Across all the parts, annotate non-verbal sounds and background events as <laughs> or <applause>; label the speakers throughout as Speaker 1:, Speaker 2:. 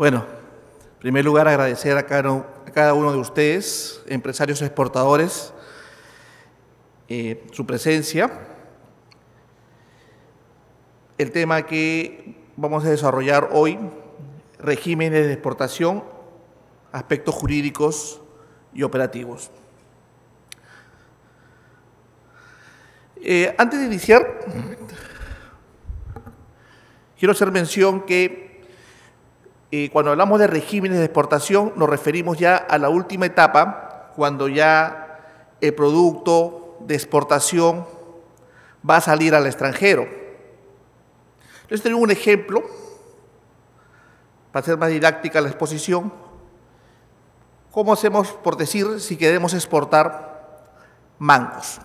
Speaker 1: Bueno, en primer lugar agradecer a cada, uno de ustedes, empresarios exportadores, eh, su presencia. El tema que vamos a desarrollar hoy, regímenes de exportación, aspectos jurídicos y operativos. Eh, antes de iniciar, quiero hacer mención que eh, cuando hablamos de regímenes de exportación nos referimos ya a la última etapa, cuando ya el producto de exportación va a salir al extranjero. Entonces tengo un ejemplo, para hacer más didáctica la exposición, ¿cómo hacemos, por decir, si queremos exportar mangos?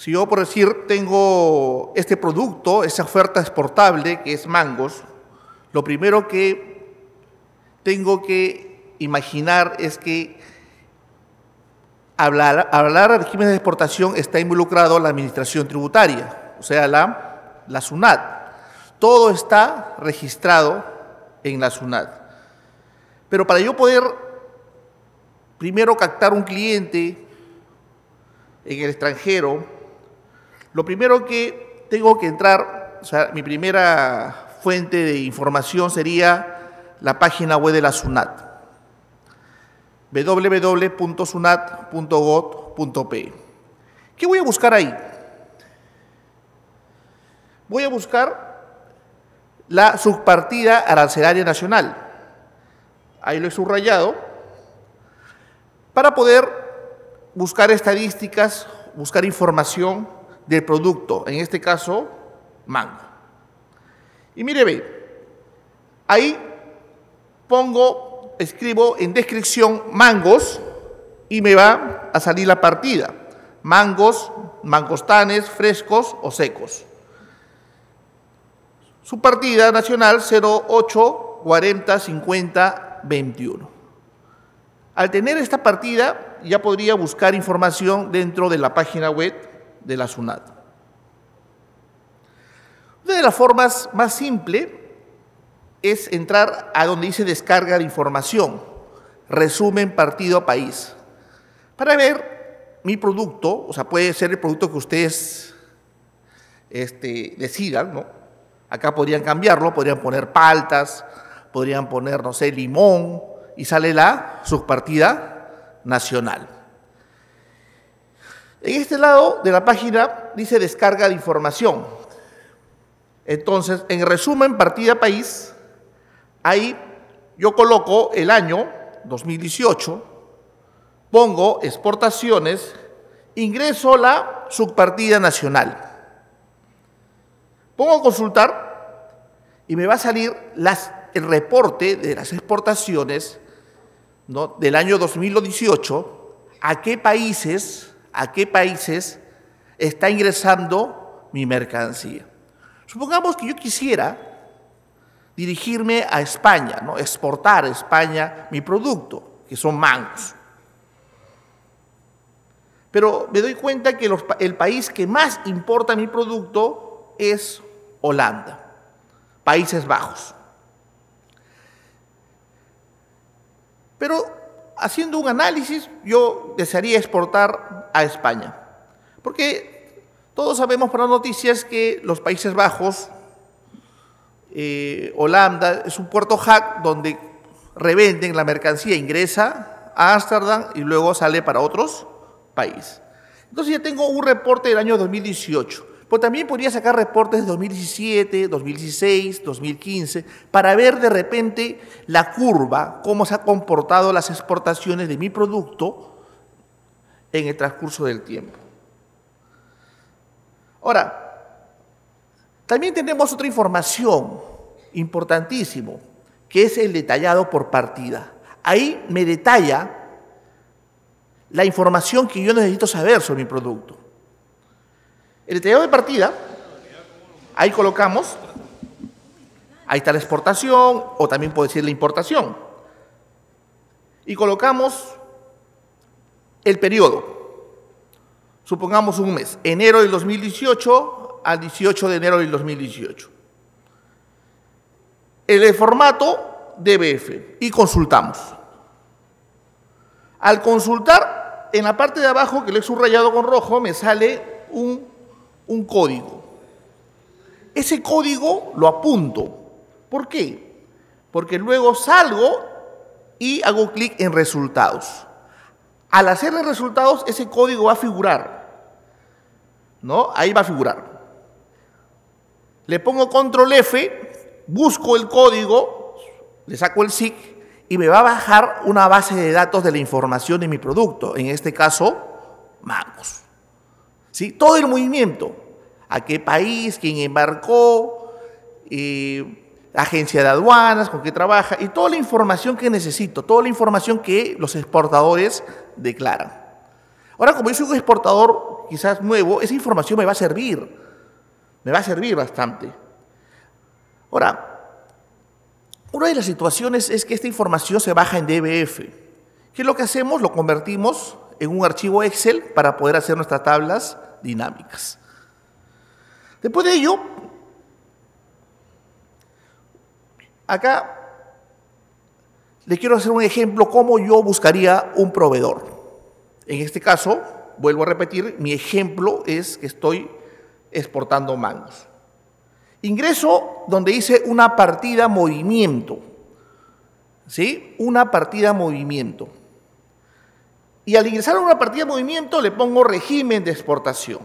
Speaker 1: Si yo, por decir, tengo este producto, esa oferta exportable que es mangos, lo primero que tengo que imaginar es que hablar, hablar de régimen de exportación está involucrado la administración tributaria, o sea, la, la SUNAT. Todo está registrado en la SUNAT. Pero para yo poder primero captar un cliente en el extranjero, lo primero que tengo que entrar, o sea, mi primera fuente de información sería la página web de la SUNAT, www.sunat.gov.p. ¿Qué voy a buscar ahí? Voy a buscar la subpartida arancelaria nacional. Ahí lo he subrayado. Para poder buscar estadísticas, buscar información del producto, en este caso, mango. Y mire, ve, ahí pongo, escribo en descripción mangos y me va a salir la partida. Mangos, mangostanes, frescos o secos. Su partida nacional 08 40 50 21. Al tener esta partida ya podría buscar información dentro de la página web de la SUNAT. Una de las formas más simples es entrar a donde dice descarga de información, resumen partido a país, para ver mi producto, o sea, puede ser el producto que ustedes este, decidan, ¿no? Acá podrían cambiarlo, podrían poner paltas, podrían poner, no sé, limón, y sale la subpartida nacional. En este lado de la página dice descarga de información. Entonces, en resumen, partida país, ahí yo coloco el año 2018, pongo exportaciones, ingreso la subpartida nacional. Pongo consultar y me va a salir el reporte de las exportaciones del año 2018, a qué países a qué países está ingresando mi mercancía. Supongamos que yo quisiera dirigirme a España, ¿no? exportar a España mi producto, que son mangos. Pero me doy cuenta que el país que más importa mi producto es Holanda, Países Bajos. Pero haciendo un análisis, yo desearía exportar a España. Porque todos sabemos por las noticias que los Países Bajos, eh, Holanda, es un puerto hack donde revenden la mercancía, ingresa a Ámsterdam y luego sale para otros países. Entonces ya tengo un reporte del año 2018. Pues también podría sacar reportes de 2017, 2016, 2015, para ver de repente la curva, cómo se han comportado las exportaciones de mi producto en el transcurso del tiempo. Ahora, también tenemos otra información importantísimo, que es el detallado por partida. Ahí me detalla la información que yo necesito saber sobre mi producto. El detallado de partida, ahí colocamos, ahí está la exportación o también puede ser la importación. Y colocamos el periodo. Supongamos un mes, enero del 2018 al 18 de enero del 2018. el formato DBF y consultamos. Al consultar, en la parte de abajo, que lo he subrayado con rojo, me sale un, un código. Ese código lo apunto. ¿Por qué? Porque luego salgo y hago clic en resultados. Al hacerle resultados, ese código va a figurar. ¿No? Ahí va a figurar. Le pongo control F, busco el código, le saco el SIC y me va a bajar una base de datos de la información de mi producto, en este caso, mangos. ¿Sí? Todo el movimiento, a qué país, quién embarcó, eh, agencia de aduanas, con qué trabaja, y toda la información que necesito, toda la información que los exportadores declaran. Ahora, como yo soy un exportador quizás nuevo, esa información me va a servir, me va a servir bastante. Ahora, una de las situaciones es que esta información se baja en DBF. ¿Qué es lo que hacemos? Lo convertimos en un archivo Excel para poder hacer nuestras tablas dinámicas. Después de ello, acá le quiero hacer un ejemplo cómo yo buscaría un proveedor. En este caso, vuelvo a repetir, mi ejemplo es que estoy exportando mangos. Ingreso donde hice una partida movimiento. ¿Sí? Una partida movimiento. Y al ingresar a una partida movimiento le pongo régimen de exportación.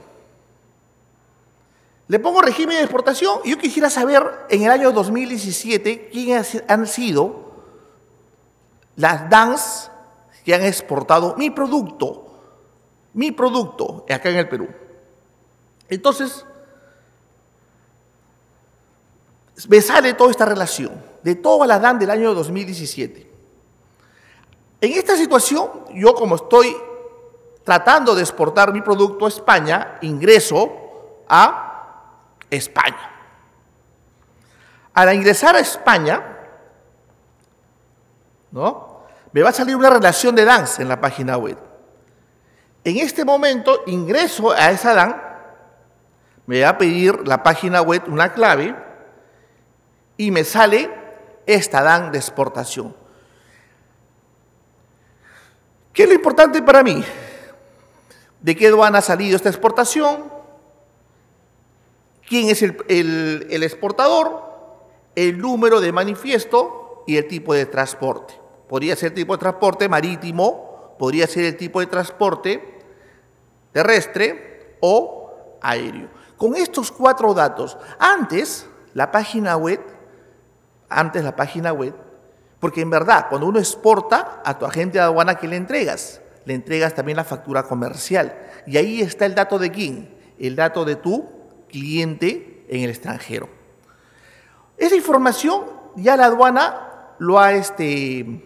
Speaker 1: Le pongo régimen de exportación y yo quisiera saber en el año 2017 quiénes han sido las DANs que han exportado mi producto, mi producto acá en el Perú. Entonces, me sale toda esta relación de todas las DAN del año 2017. En esta situación, yo como estoy tratando de exportar mi producto a España, ingreso a España. Al ingresar a España, ¿no? me va a salir una relación de DANs en la página web. En este momento ingreso a esa DAN, me va a pedir la página web una clave, y me sale esta DAN de exportación. ¿Qué es lo importante para mí? ¿De qué aduana ha salido esta exportación? ¿Quién es el, exportador? El número de manifiesto y el tipo de transporte. Podría ser el tipo de transporte marítimo, podría ser el tipo de transporte terrestre o aéreo. Con estos cuatro datos, antes la página web antes la página web, porque en verdad, cuando uno exporta a tu agente de aduana, ¿qué le entregas? Le entregas también la factura comercial. Y ahí está el dato de quién? El dato de tu cliente en el extranjero. Esa información ya la aduana lo ha, este,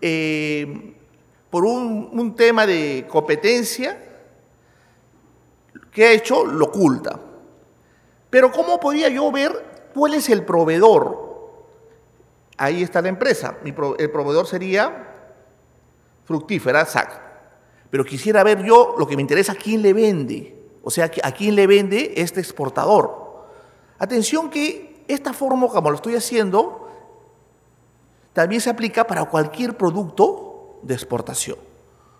Speaker 1: eh, por un, tema de competencia que ha hecho, lo oculta. Pero ¿cómo podría yo ver ¿Cuál es el proveedor? Ahí está la empresa. el proveedor sería fructífera, SAC. Pero quisiera ver yo lo que me interesa, quién le vende. O sea, a quién le vende este exportador. Atención que esta forma, como lo estoy haciendo, también se aplica para cualquier producto de exportación.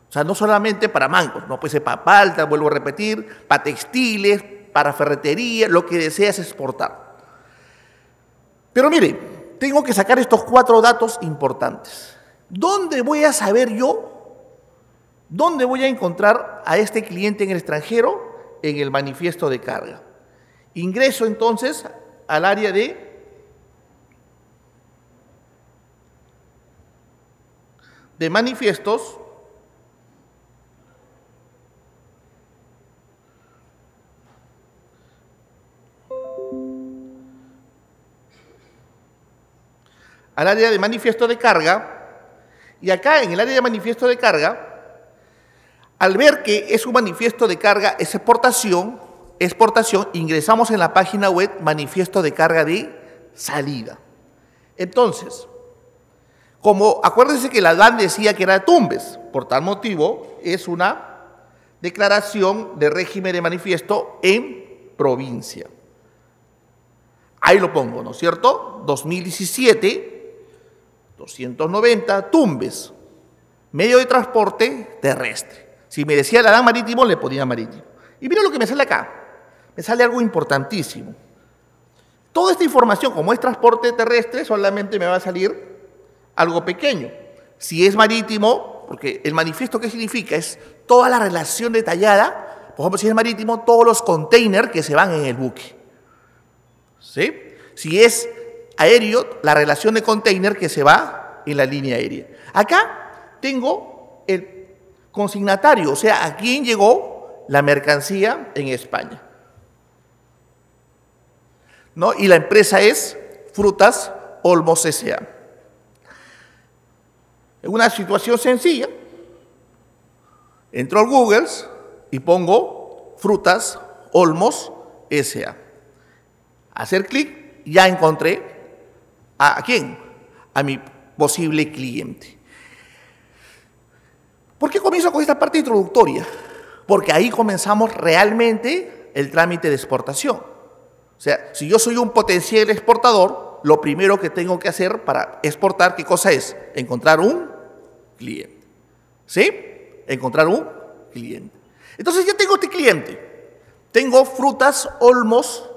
Speaker 1: O sea, no solamente para mangos, no puede ser para palta, vuelvo a repetir, para textiles, para ferretería, lo que deseas exportar. Pero mire, tengo que sacar estos cuatro datos importantes. ¿Dónde voy a saber yo? ¿Dónde voy a encontrar a este cliente en el extranjero? En el manifiesto de carga. Ingreso entonces al área de de manifiestos al área de manifiesto de carga, y acá en el área de manifiesto de carga, al ver que es un manifiesto de carga, es exportación, exportación, ingresamos en la página web manifiesto de carga de salida. Entonces, como acuérdense que la DAN decía que era Tumbes, por tal motivo es una declaración de régimen de manifiesto en provincia. Ahí lo pongo, ¿no es cierto? 2017, 290 Tumbes, medio de transporte terrestre. Si me decía la dan marítimo, le ponía marítimo. Y mira lo que me sale acá. Me sale algo importantísimo. Toda esta información, como es transporte terrestre, solamente me va a salir algo pequeño. Si es marítimo, porque el manifiesto, ¿qué significa? Es toda la relación detallada, por ejemplo, si es marítimo, todos los containers que se van en el buque. ¿Sí? Si es aéreo, la relación de container que se va en la línea aérea. Acá tengo el consignatario, o sea, a quién llegó la mercancía en España. ¿No? Y la empresa es Frutas Olmos S.A. En una situación sencilla, entro al Google y pongo Frutas Olmos S.A. Hacer clic, ya encontré a, quién? A mi posible cliente. ¿Por qué comienzo con esta parte introductoria? Porque ahí comenzamos realmente el trámite de exportación. O sea, si yo soy un potencial exportador, lo primero que tengo que hacer para exportar, ¿qué cosa es? Encontrar un cliente. ¿Sí? Encontrar un cliente. Entonces ya tengo este cliente. Tengo frutas Olmos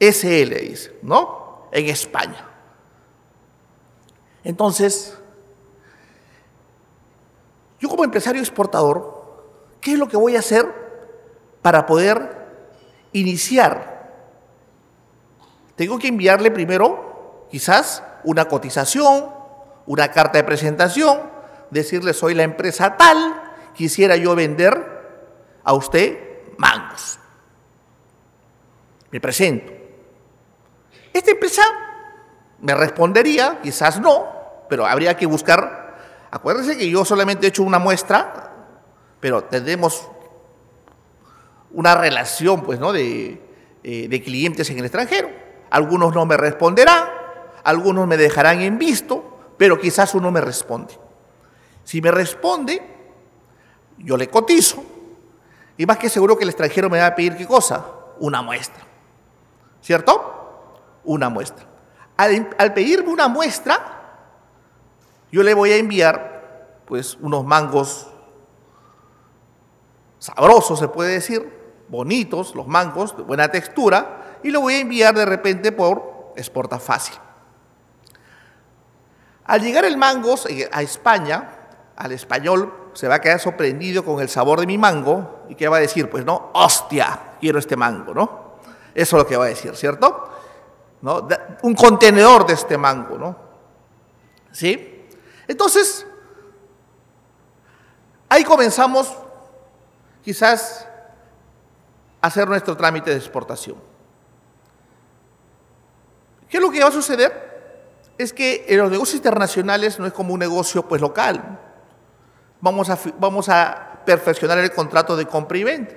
Speaker 1: SL, dice, ¿no? En España. Entonces, yo como empresario exportador, ¿qué es lo que voy a hacer para poder iniciar? Tengo que enviarle primero, quizás, una cotización, una carta de presentación, decirle soy la empresa tal, quisiera yo vender a usted mangos. Me presento. Esta empresa me respondería, quizás no, pero habría que buscar. Acuérdense que yo solamente he hecho una muestra, pero tendremos una relación, pues, ¿no? De, eh, de clientes en el extranjero. Algunos no me responderán, algunos me dejarán en visto, pero quizás uno me responde. Si me responde, yo le cotizo, y más que seguro que el extranjero me va a pedir qué cosa, una muestra. ¿Cierto? una muestra. Al, pedirme una muestra, yo le voy a enviar pues unos mangos sabrosos, se puede decir, bonitos, los mangos, de buena textura, y lo voy a enviar de repente por exporta fácil. Al llegar el mango a España, al español se va a quedar sorprendido con el sabor de mi mango y que va a decir, pues no, hostia, quiero este mango, ¿no? Eso es lo que va a decir, ¿cierto? un contenedor de este mango, ¿no? ¿Sí? Entonces, ahí comenzamos quizás a hacer nuestro trámite de exportación. ¿Qué es lo que va a suceder? Es que en los negocios internacionales no es como un negocio pues local. Vamos a, vamos a perfeccionar el contrato de compra y venta.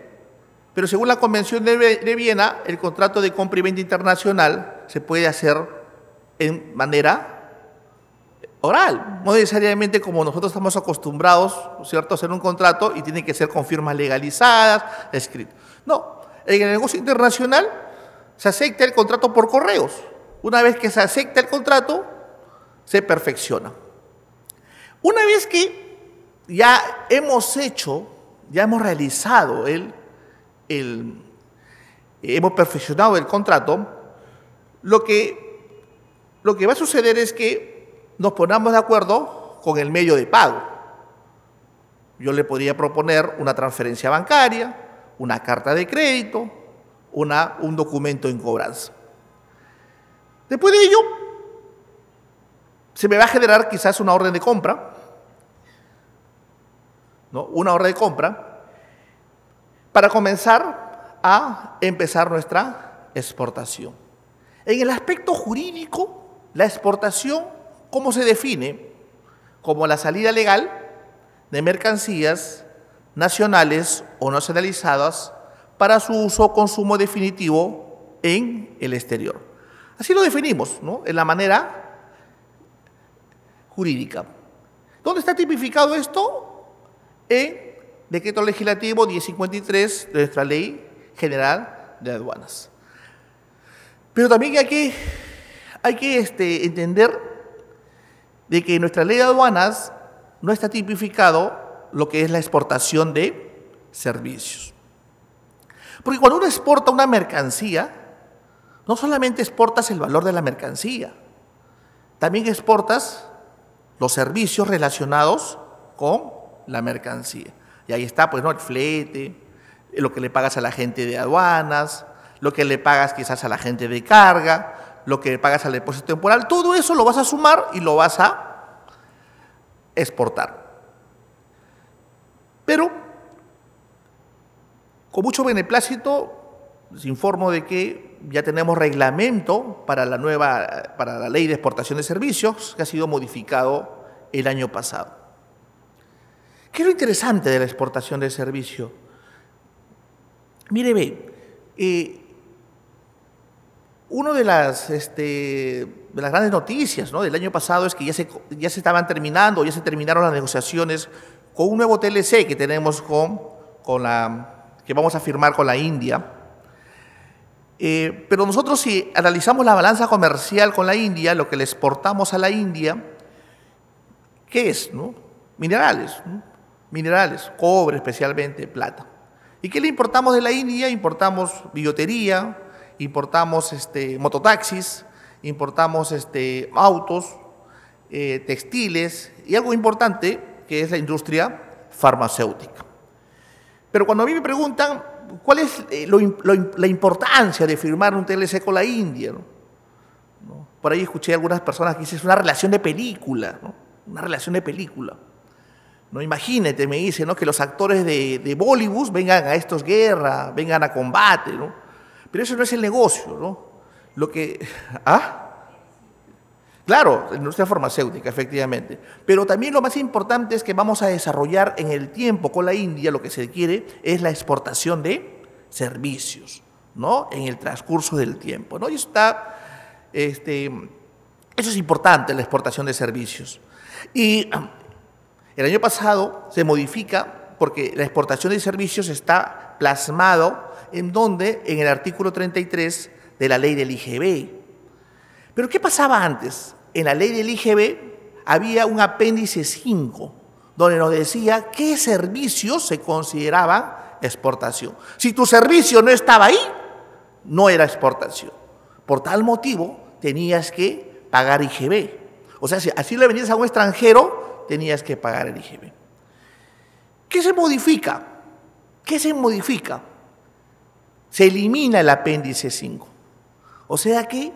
Speaker 1: Pero según la Convención de Viena, el contrato de compra y venta internacional se puede hacer en manera oral, no necesariamente como nosotros estamos acostumbrados, ¿cierto?, a hacer un contrato y tiene que ser con firmas legalizadas, escrito. No, en el negocio internacional se acepta el contrato por correos. Una vez que se acepta el contrato, se perfecciona. Una vez que ya hemos hecho, ya hemos realizado el hemos perfeccionado el contrato, lo que, lo que va a suceder es que nos ponamos de acuerdo con el medio de pago. Yo le podría proponer una transferencia bancaria, una carta de crédito, una, un documento en cobranza. Después de ello, se me va a generar quizás una orden de compra, ¿no? una orden de compra, para comenzar a empezar nuestra exportación. En el aspecto jurídico, la exportación, ¿cómo se define? Como la salida legal de mercancías nacionales o nacionalizadas para su uso o consumo definitivo en el exterior. Así lo definimos, ¿no? En la manera jurídica. ¿Dónde está tipificado esto? En Decreto Legislativo 1053 de nuestra Ley General de Aduanas. Pero también hay que, hay que este, entender de que en nuestra ley de aduanas no está tipificado lo que es la exportación de servicios. Porque cuando uno exporta una mercancía, no solamente exportas el valor de la mercancía, también exportas los servicios relacionados con la mercancía. Y ahí está, pues, ¿no? El flete, lo que le pagas a la gente de aduanas, lo que le pagas quizás a la gente de carga, lo que pagas al depósito temporal, todo eso lo vas a sumar y lo vas a exportar. Pero, con mucho beneplácito, les informo de que ya tenemos reglamento para la nueva, para la ley de exportación de servicios, que ha sido modificado el año pasado. ¿Qué es lo interesante de la exportación de servicio? Mire, ve, eh, una de las, este, de las grandes noticias ¿no? del año pasado es que ya se, estaban terminando, ya se terminaron las negociaciones con un nuevo TLC que tenemos con, la, que vamos a firmar con la India. Eh, pero nosotros si analizamos la balanza comercial con la India, lo que le exportamos a la India, ¿qué es? Minerales. minerales, cobre especialmente, plata. ¿Y qué le importamos de la India? Importamos billotería, importamos este, mototaxis, importamos este, autos, eh, textiles y algo importante que es la industria farmacéutica. Pero cuando a mí me preguntan cuál es eh, la importancia de firmar un TLC con la India, por ahí escuché a algunas personas que dicen es una relación de película, una relación de película. No imagínate, me dice, ¿no? que los actores de, de Bollywood vengan a estos guerras, vengan a combate, ¿no? Pero eso no es el negocio, ¿no? Lo que <laughs> ¿Ah? Claro, la industria farmacéutica, efectivamente. Pero también lo más importante es que vamos a desarrollar en el tiempo con la India, lo que se quiere es la exportación de servicios, ¿no? En el transcurso del tiempo, ¿no? Y está, este, eso es importante, la exportación de servicios. Y <clears throat> el año pasado se modifica porque la exportación de servicios está plasmado en donde en el artículo 33 de la ley del IGB. Pero ¿qué pasaba antes? En la ley del IGB había un apéndice 5 donde nos decía qué servicios se consideraban exportación. Si tu servicio no estaba ahí, no era exportación. Por tal motivo, tenías que pagar IGB. O sea, si así le venías a un extranjero, tenías que pagar el IGB. ¿Qué se modifica? ¿Qué se modifica? Se elimina el apéndice 5. O sea que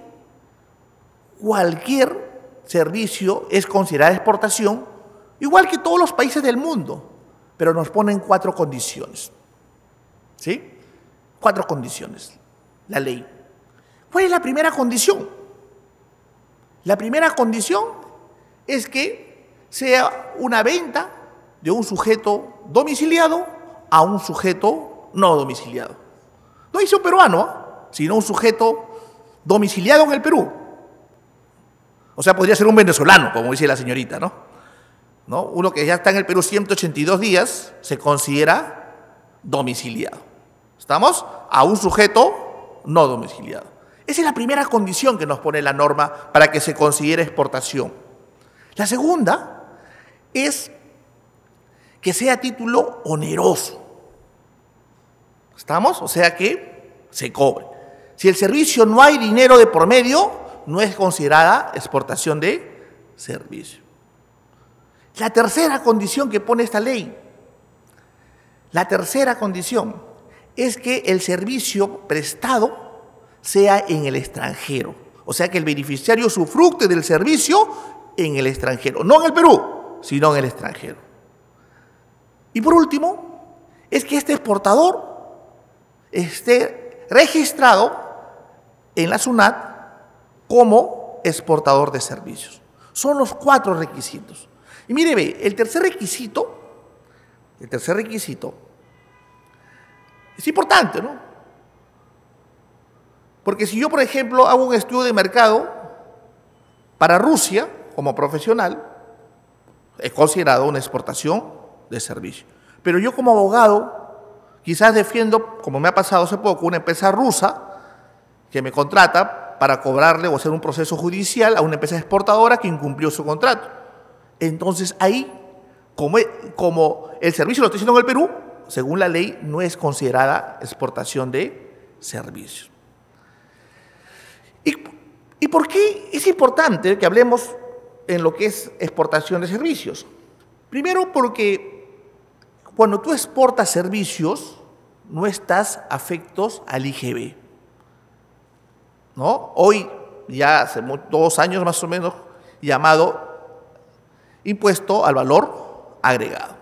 Speaker 1: cualquier servicio es considerado exportación, igual que todos los países del mundo, pero nos ponen cuatro condiciones. ¿Sí? Cuatro condiciones. La ley. ¿Cuál es la primera condición? La primera condición es que sea una venta de un sujeto domiciliado a un sujeto no domiciliado. No dice un peruano, sino un sujeto domiciliado en el Perú. O sea, podría ser un venezolano, como dice la señorita, ¿no? ¿no? Uno que ya está en el Perú 182 días se considera domiciliado. ¿Estamos? A un sujeto no domiciliado. Esa es la primera condición que nos pone la norma para que se considere exportación. La segunda es que sea título oneroso. ¿Estamos? O sea que se cobre. Si el servicio no hay dinero de por medio, no es considerada exportación de servicio. La tercera condición que pone esta ley, la tercera condición es que el servicio prestado sea en el extranjero. O sea que el beneficiario sufructe del servicio en el extranjero, no en el Perú sino en el extranjero. Y por último, es que este exportador esté registrado en la SUNAT como exportador de servicios. Son los cuatro requisitos. Y mire, ve, el tercer requisito, el tercer requisito, es importante, ¿no? Porque si yo, por ejemplo, hago un estudio de mercado para Rusia como profesional, es considerado una exportación de servicio. Pero yo como abogado, quizás defiendo, como me ha pasado hace poco, una empresa rusa que me contrata para cobrarle o hacer un proceso judicial a una empresa exportadora que incumplió su contrato. Entonces ahí, como, como el servicio lo está haciendo en el Perú, según la ley, no es considerada exportación de servicios. ¿Y, ¿Y por qué es importante que hablemos en lo que es exportación de servicios? Primero porque cuando tú exportas servicios, no estás afectos al IGB. ¿No? Hoy, ya hace dos años más o menos, llamado impuesto al valor agregado.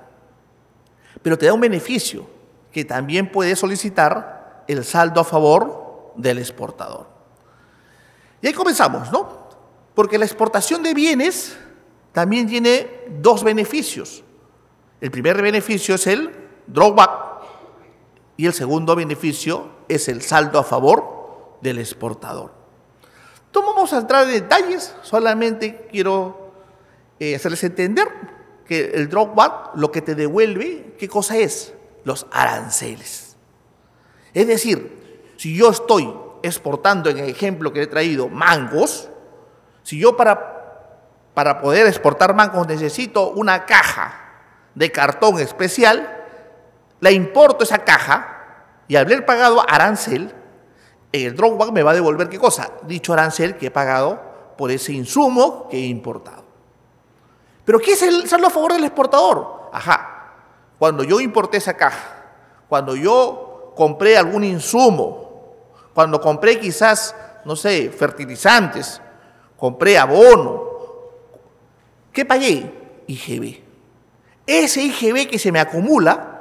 Speaker 1: Pero te da un beneficio que también puedes solicitar el saldo a favor del exportador. Y ahí comenzamos, ¿no? Porque la exportación de bienes también tiene dos beneficios. El primer beneficio es el drawback y el segundo beneficio es el saldo a favor del exportador. No vamos a entrar en detalles, solamente quiero eh, hacerles entender que el drawback lo que te devuelve, ¿qué cosa es? Los aranceles. Es decir, si yo estoy exportando, en el ejemplo que he traído, mangos, si yo para, para poder exportar mangos necesito una caja de cartón especial, la importo esa caja y al haber pagado arancel, el drawback me va a devolver qué cosa? Dicho arancel que he pagado por ese insumo que he importado. Pero ¿qué es el saldo a favor del exportador? Ajá, cuando yo importé esa caja, cuando yo compré algún insumo, cuando compré quizás, no sé, fertilizantes, compré abono, ¿qué pagué? IGB. Ese IGB que se me acumula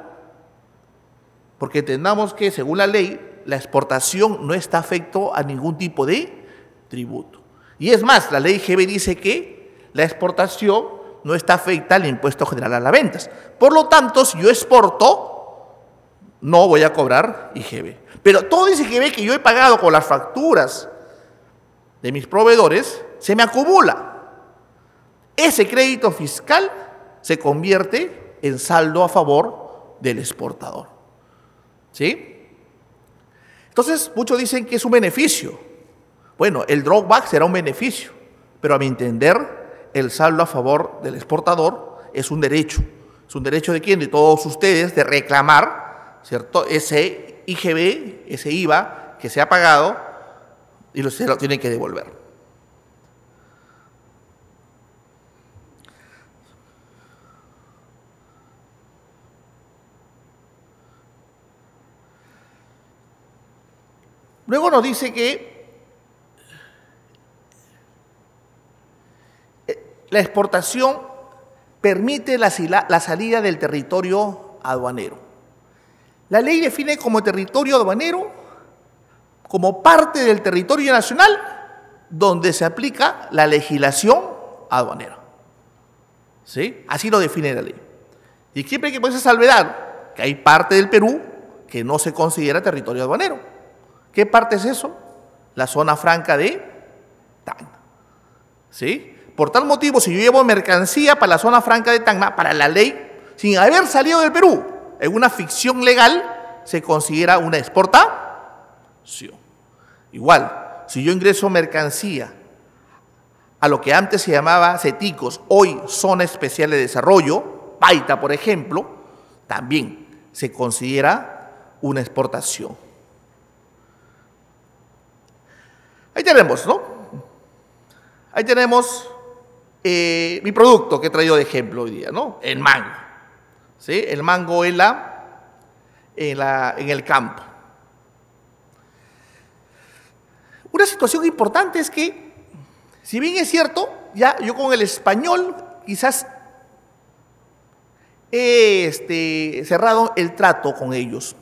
Speaker 1: porque entendamos que según la ley, la exportación no está afecto a ningún tipo de tributo. Y es más, la ley GB dice que la exportación no está afecta al impuesto general a las ventas. Por lo tanto, si yo exporto, no voy a cobrar IGB. Pero todo ese IGB que yo he pagado con las facturas de mis proveedores, se me acumula. Ese crédito fiscal se convierte en saldo a favor del exportador. ¿Sí? Entonces, muchos dicen que es un beneficio. Bueno, el drawback será un beneficio, pero a mi entender, el saldo a favor del exportador es un derecho. Es un derecho de quién? De todos ustedes de reclamar, ¿cierto? Ese IGB, ese IVA que se ha pagado y se lo tienen que devolver. Luego nos dice que eh, la exportación permite la, salida del territorio aduanero. La ley define como territorio aduanero como parte del territorio nacional donde se aplica la legislación aduanera. ¿Sí? Así lo define la ley. Y siempre hay que ponerse salvedad que hay parte del Perú que no se considera territorio aduanero. ¿Qué parte es eso? La zona franca de Tacna. ¿Sí? Por tal motivo, si yo llevo mercancía para la zona franca de Tacna, para la ley, sin haber salido del Perú, en una ficción legal, se considera una exportación. Igual, si yo ingreso mercancía a lo que antes se llamaba CETICOS, hoy Zona Especial de Desarrollo, Paita, por ejemplo, también se considera una exportación. Ahí tenemos, ¿no? Ahí tenemos eh, mi producto que he traído de ejemplo hoy día, ¿no? El mango. ¿Sí? El mango en, la, en, la, en el campo. Una situación importante es que, si bien es cierto, ya yo con el español quizás he este, cerrado el trato con ellos,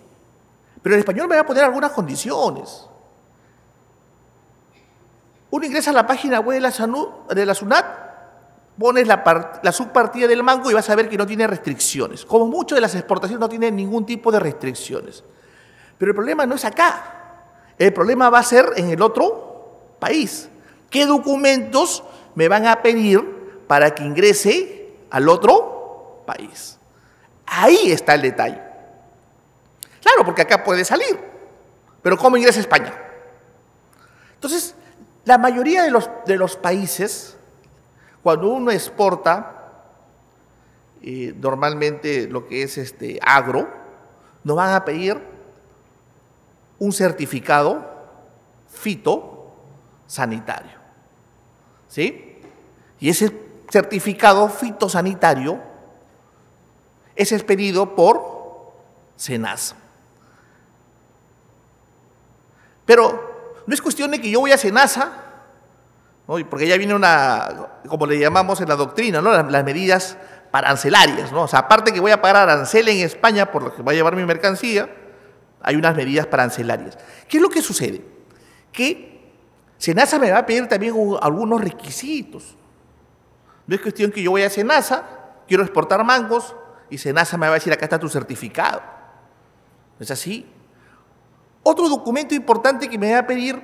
Speaker 1: pero el español me va a poner algunas condiciones. Uno ingresa a la página web de la, de la SUNAT, pones la, subpartida del mango y vas a ver que no tiene restricciones. Como muchas de las exportaciones no tienen ningún tipo de restricciones. Pero el problema no es acá. El problema va a ser en el otro país. ¿Qué documentos me van a pedir para que ingrese al otro país? Ahí está el detalle. Claro, porque acá puede salir. Pero ¿cómo ingresa a España? Entonces, La mayoría de los, de los países, cuando uno exporta, eh, normalmente lo que es este agro, nos van a pedir un certificado fitosanitario. ¿Sí? Y ese certificado fitosanitario es expedido por SENASA. Pero no es cuestión de que yo voy a SENASA, porque ya viene una, como le llamamos en la doctrina, ¿no? las, medidas arancelarias. ¿no? O sea, aparte que voy a pagar arancel en España por lo que va a llevar mi mercancía, hay unas medidas arancelarias. ¿Qué es lo que sucede? Que SENASA me va a pedir también algunos requisitos. No es cuestión que yo voy a SENASA, quiero exportar mangos, y SENASA me va a decir, acá está tu certificado. es así. Otro documento importante que me va a pedir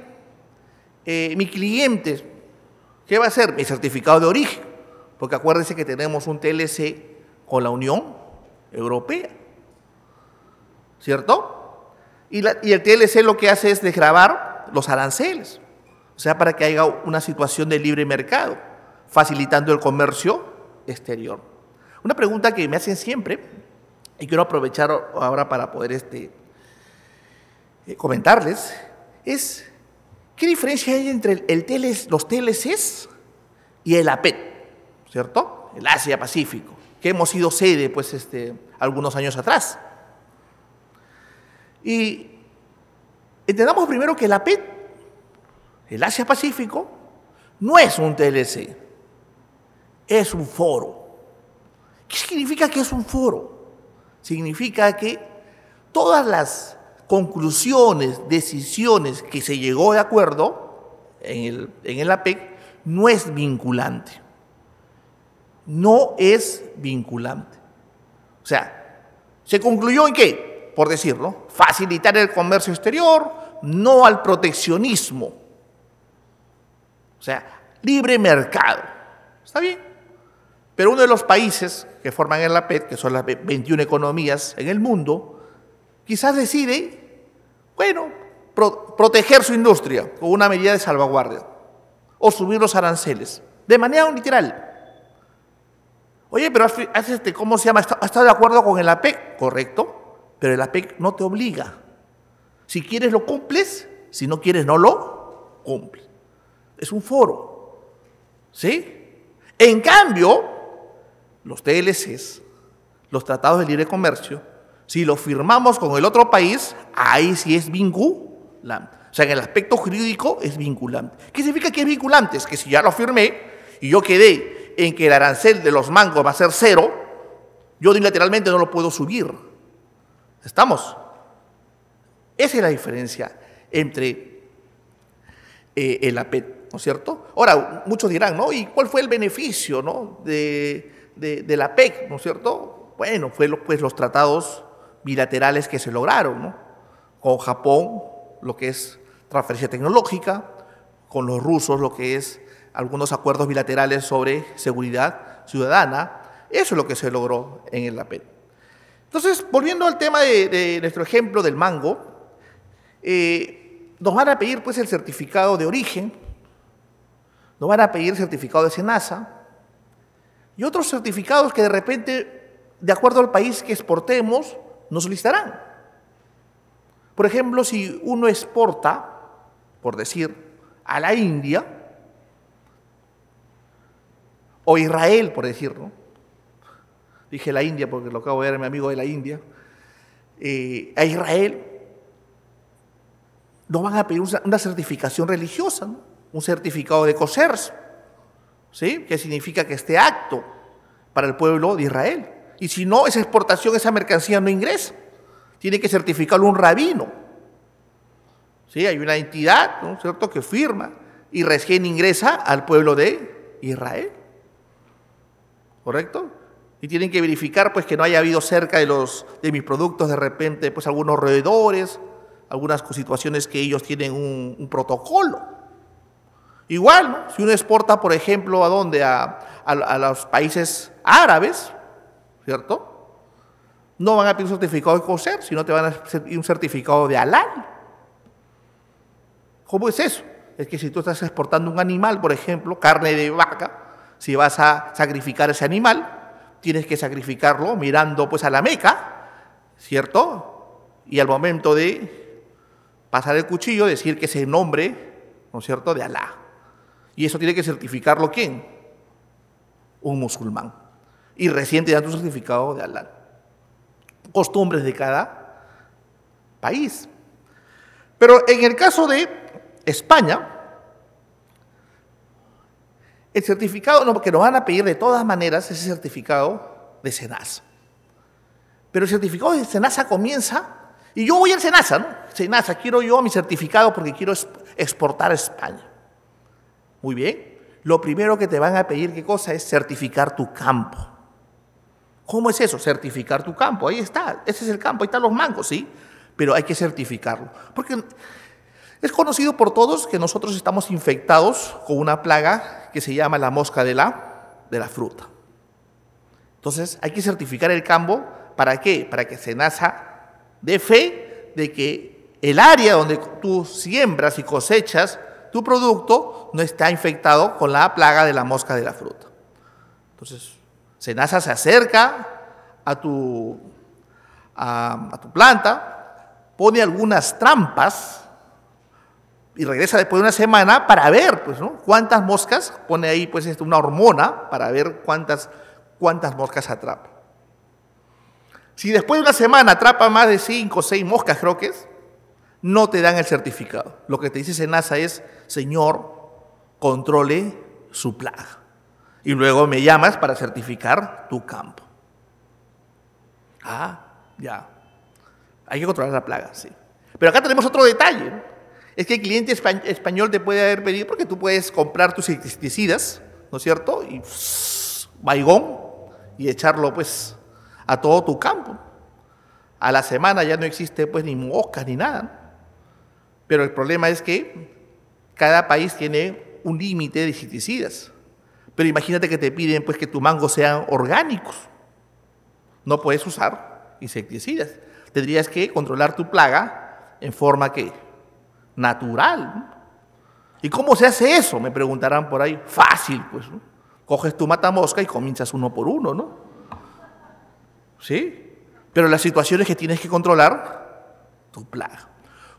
Speaker 1: eh, mi cliente, ¿qué va a ser? Mi certificado de origen, porque acuérdense que tenemos un TLC con la Unión Europea, ¿cierto? Y, y el TLC lo que hace es desgravar los aranceles, o sea, para que haya una situación de libre mercado, facilitando el comercio exterior. Una pregunta que me hacen siempre, y quiero aprovechar ahora para poder este, eh, comentarles es qué diferencia hay entre el los TLCs y el APET, ¿cierto? El Asia-Pacífico, que hemos sido sede pues, este, algunos años atrás. Y entendamos primero que el APET, el Asia-Pacífico, no es un TLC, es un foro. ¿Qué significa que es un foro? Significa que todas las conclusiones, decisiones que se llegó de acuerdo en el, en el APEC no es vinculante. No es vinculante. O sea, ¿se concluyó en qué? Por decirlo, facilitar el comercio exterior, no al proteccionismo. O sea, libre mercado. ¿Está bien? Pero uno de los países que forman el APEC, que son las 21 economías en el mundo, quizás decide, bueno, proteger su industria con una medida de salvaguardia o subir los aranceles, de manera literal. Oye, pero este, ¿cómo se llama? ¿Estás de acuerdo con el APEC? Correcto, pero el APEC no te obliga. Si quieres lo cumples, si no quieres no lo cumples. Es un foro. ¿Sí? En cambio, los TLCs, los tratados de libre comercio, si lo firmamos con el otro país, ahí sí es vinculante. O sea, en el aspecto jurídico es vinculante. ¿Qué significa que es vinculante? Es que si ya lo firmé y yo quedé en que el arancel de los mangos va a ser cero, yo unilateralmente no lo puedo subir. ¿Estamos? Esa es la diferencia entre eh, el APET, ¿no es cierto? Ahora, muchos dirán, ¿no? ¿Y cuál fue el beneficio ¿no? de, de, la APEC, ¿no es cierto? Bueno, fue pues los tratados bilaterales que se lograron, ¿no? Con Japón, lo que es transferencia tecnológica, con los rusos, lo que es algunos acuerdos bilaterales sobre seguridad ciudadana. Eso es lo que se logró en el APET. Entonces, volviendo al tema de, nuestro ejemplo del mango, eh, nos van a pedir pues el certificado de origen, nos van a pedir el certificado de SENASA y otros certificados que de repente, de acuerdo al país que exportemos, nos solicitarán. Por ejemplo, si uno exporta, por decir, a la India, o Israel, por decirlo, dije la India porque lo acabo de ver a mi amigo de la India, eh, a Israel, no van a pedir una certificación religiosa, un certificado de COSERS, ¿sí? que significa que este acto para el pueblo de Israel. Y si no, esa exportación, esa mercancía no ingresa. Tiene que certificarlo un rabino. ¿Sí? Hay una entidad, ¿no cierto?, que firma y recién ingresa al pueblo de Israel. ¿Correcto? Y tienen que verificar pues que no haya habido cerca de los de mis productos de repente pues algunos roedores, algunas situaciones que ellos tienen un, protocolo. Igual, ¿no? si uno exporta, por ejemplo, ¿a dónde? A, a los países árabes, ¿cierto? No van a pedir un certificado de COSER, sino te van a pedir un certificado de halal. ¿Cómo es eso? es que si tú estás exportando un animal, por ejemplo, carne de vaca, si vas a sacrificar ese animal, tienes que sacrificarlo mirando pues a la Meca, ¿cierto? Y al momento de pasar el cuchillo, decir que es el nombre, ¿no es cierto?, de Alá. Y eso tiene que certificarlo quién? Un musulmán. Y recién te dan tu certificado de Alá. Costumbres de cada país. Pero en el caso de España, el certificado que nos van a pedir de todas maneras es el certificado de SENASA. Pero el certificado de SENASA comienza, y yo voy al SENASA, ¿no? SENASA, quiero yo mi certificado porque quiero exportar a España. Muy bien. Lo primero que te van a pedir, ¿qué cosa? Es certificar tu campo. ¿Cómo es eso? Certificar tu campo. Ahí está. Ese es el campo. Ahí están los mangos, ¿sí? Pero hay que certificarlo. Porque es conocido por todos que nosotros estamos infectados con una plaga que se llama la mosca de la, de la fruta. Entonces hay que certificar el campo. ¿Para qué? Para que se naza de fe de que el área donde tú siembras y cosechas tu producto no está infectado con la plaga de la mosca de la fruta. Entonces, Senasa se acerca a tu, planta, pone algunas trampas y regresa después de una semana para ver, pues. Cuántas moscas, pone ahí, pues, una hormona para ver cuántas, cuántas moscas atrapa. Si después de una semana atrapa más de cinco o seis moscas, creo que no te dan el certificado. Lo que te dice Senasa es, Señor, controle su plaga. Y luego me llamas para certificar tu campo. Ah, ya. Hay que controlar la plaga, sí. Pero acá tenemos otro detalle. es que el cliente español te puede haber pedido, porque tú puedes comprar tus insecticidas, ¿no es cierto? Y baigón, y echarlo pues a todo tu campo. A la semana ya no existe pues ni moscas ni nada. Pero el problema es que cada país tiene un límite de insecticidas. Pero imagínate que te piden pues que tus mangos sean orgánicos. No puedes usar insecticidas. Tendrías que controlar tu plaga en forma que natural. ¿Y cómo se hace eso? Me preguntarán por ahí. Fácil, pues. Coges tu matamosca y comienzas uno por uno, ¿no? ¿Sí? Pero la situación es que tienes que controlar tu plaga.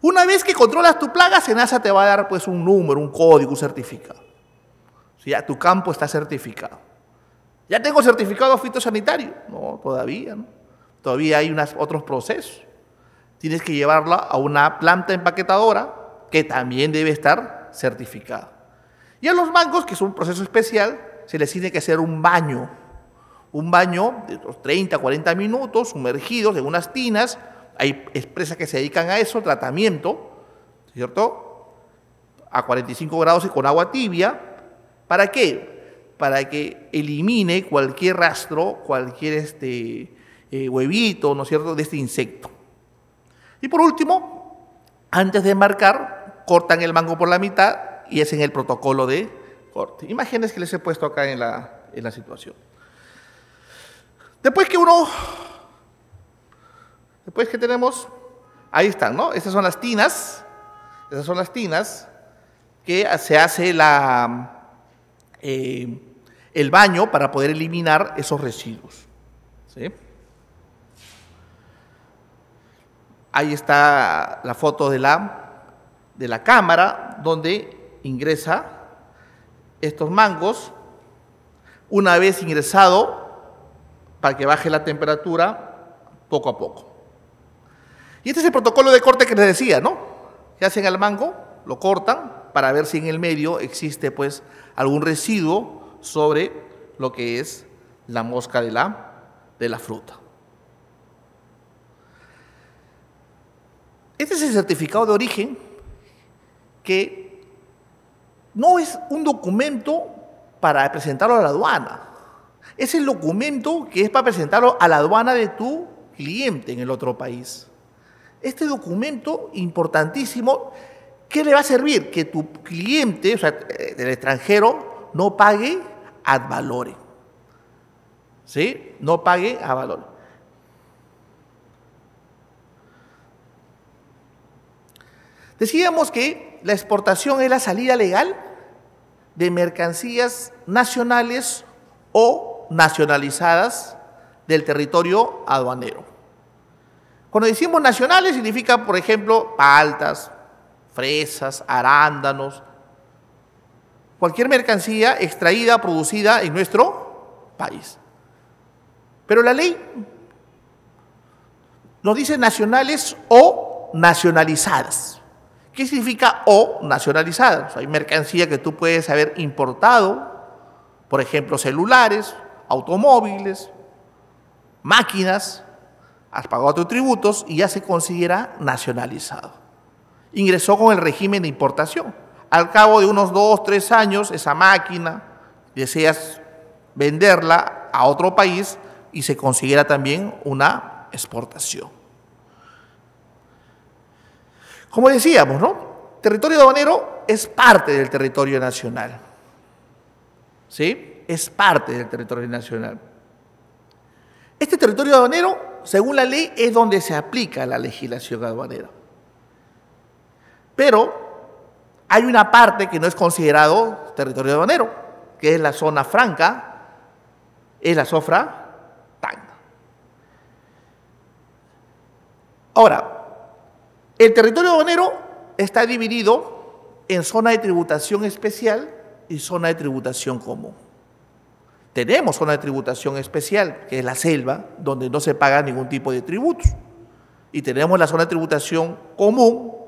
Speaker 1: Una vez que controlas tu plaga, Senasa te va a dar pues un número, un código, un certificado. Ya tu campo está certificado. ¿Ya tengo certificado fitosanitario? No, todavía, ¿no? Todavía hay otros procesos. Tienes que llevarla a una planta empaquetadora que también debe estar certificado. Y a los mangos, que es un proceso especial, se les tiene que hacer un baño. Un baño de 30, 40 minutos, sumergidos en unas tinas. Hay empresas que se dedican a eso, tratamiento, ¿cierto? A 45 grados y con agua tibia. ¿Para qué? Para que elimine cualquier rastro, cualquier este, eh, huevito, ¿no es cierto?, de este insecto. Y por último, antes de embarcar, cortan el mango por la mitad y es en el protocolo de corte. Imágenes que les he puesto acá en la, en la situación. Después que uno, después que tenemos, ahí están, ¿no? Estas son las tinas, esas son las tinas que se hace la, eh, el baño para poder eliminar esos residuos. Ahí está la foto de la de la cámara donde ingresa estos mangos. Una vez ingresado, para que baje la temperatura poco a poco. Y este es el protocolo de corte que les decía, ¿no? Que hacen al mango, lo cortan para ver si en el medio existe pues algún residuo sobre lo que es la mosca de la, de la fruta. Este es el certificado de origen que no es un documento para presentarlo a la aduana. Es el documento que es para presentarlo a la aduana de tu cliente en el otro país. Este documento importantísimo, ¿qué le va a servir? Que tu cliente, o sea, del extranjero, no pague ad valore. ¿Sí? No pague a valor. Decíamos que la exportación es la salida legal de mercancías nacionales o nacionalizadas del territorio aduanero. Cuando decimos nacionales significa, por ejemplo, paltas, fresas, arándanos, cualquier mercancía extraída, producida en nuestro país. Pero la ley nos dice nacionales o nacionalizadas. ¿Qué significa o nacionalizadas? hay mercancía que tú puedes haber importado, por ejemplo, celulares, automóviles, máquinas, has pagado tus tributos y ya se considera nacionalizado. Ingresó con el régimen de importación. Al cabo de unos dos, tres años, esa máquina deseas venderla a otro país y se considera también una exportación. Como decíamos, ¿no? Territorio aduanero es parte del territorio nacional. ¿Sí? Es parte del territorio nacional. Este territorio aduanero, según la ley, es donde se aplica la legislación aduanera. Pero hay una parte que no es considerado territorio aduanero, que es la zona franca, es la sofra tanga. Ahora, el territorio aduanero está dividido en zona de tributación especial y zona de tributación común. Tenemos zona de tributación especial, que es la selva, donde no se paga ningún tipo de tributos. Y tenemos la zona de tributación común,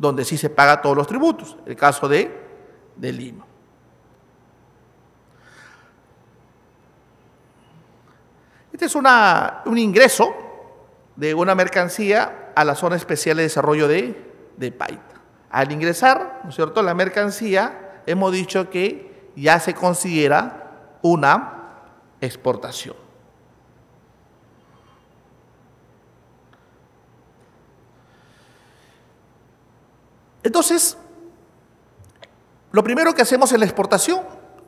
Speaker 1: donde sí se paga todos los tributos, el caso de, Lima. Este es un ingreso de una mercancía a la zona especial de desarrollo de, de Paita. Al ingresar, ¿no es cierto?, la mercancía, hemos dicho que ya se considera una exportación. Entonces, lo primero que hacemos en la exportación,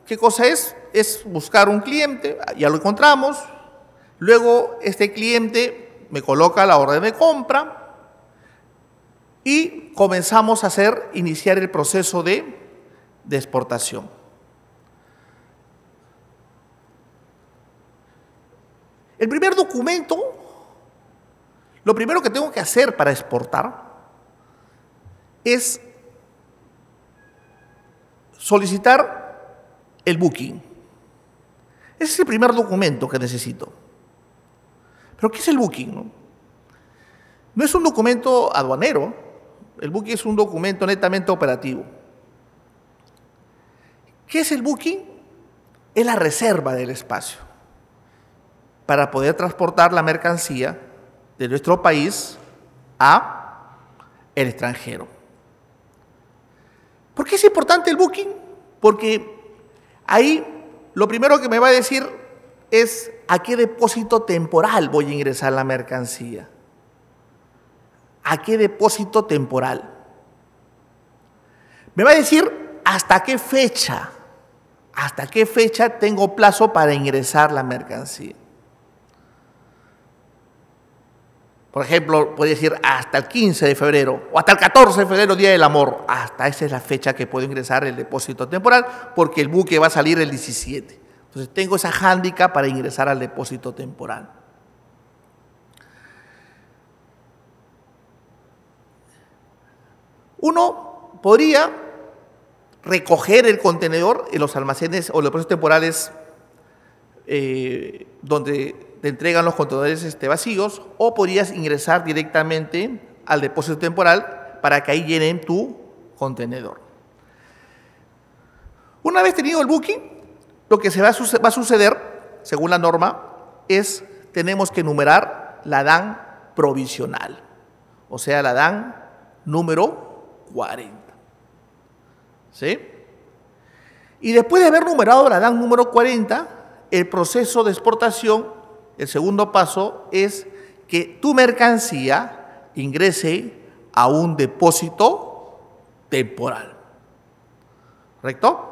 Speaker 1: ¿qué cosa es? Es buscar un cliente, ya lo encontramos, luego este cliente me coloca la orden de compra y comenzamos a hacer, iniciar el proceso de, de exportación. El primer documento, lo primero que tengo que hacer para exportar, es solicitar el booking. Ese es el primer documento que necesito. Pero ¿qué es el booking? No, no es un documento aduanero, el booking es un documento netamente operativo. ¿Qué es el booking? Es la reserva del espacio para poder transportar la mercancía de nuestro país a el extranjero. ¿Por qué es importante el booking? Porque ahí lo primero que me va a decir es a qué depósito temporal voy a ingresar la mercancía. ¿A qué depósito temporal? Me va a decir hasta qué fecha, hasta qué fecha tengo plazo para ingresar la mercancía. Por ejemplo, puede decir hasta el 15 de febrero o hasta el 14 de febrero, Día del Amor. Hasta esa es la fecha que puedo ingresar el depósito temporal porque el buque va a salir el 17. Entonces tengo esa hándica para ingresar al depósito temporal. Uno podría recoger el contenedor en los almacenes o los depósitos temporales eh, donde te entregan los contenedores este, vacíos o podrías ingresar directamente al depósito temporal para que ahí llenen tu contenedor. Una vez tenido el booking, lo que se va a, suceder, según la norma, es tenemos que numerar la DAN provisional, o sea, la DAN número 40. ¿Sí? Y después de haber numerado la DAN número 40, el proceso de exportación el segundo paso es que tu mercancía ingrese a un depósito temporal. ¿Correcto?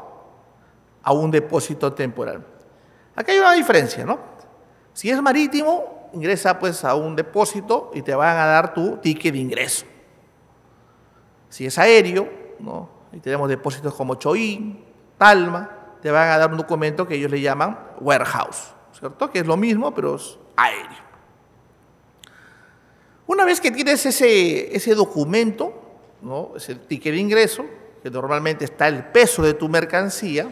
Speaker 1: A un depósito temporal. Aquí hay una diferencia, ¿no? Si es marítimo, ingresa pues a un depósito y te van a dar tu ticket de ingreso. Si es aéreo, ¿no? Y tenemos depósitos como Choín, Talma, te van a dar un documento que ellos le llaman warehouse, ¿cierto? Que es lo mismo, pero es aéreo. Una vez que tienes ese, ese documento, ¿no? ese ticket de ingreso, que normalmente está el peso de tu mercancía,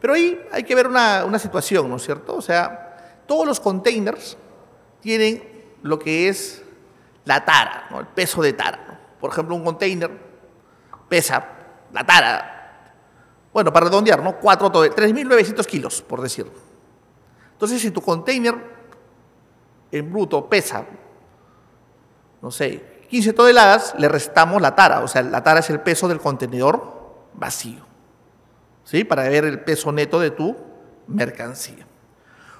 Speaker 1: pero ahí hay que ver una, una situación, ¿no es cierto? O sea, todos los containers tienen lo que es la tara, ¿no? el peso de tara. Por ejemplo, un container pesa la tara, bueno, para redondear, ¿no? 3.900 kilos, por decirlo. Entonces, si tu container en bruto pesa, no sé, 15 toneladas, le restamos la tara, o sea, la tara es el peso del contenedor vacío, ¿sí? Para ver el peso neto de tu mercancía.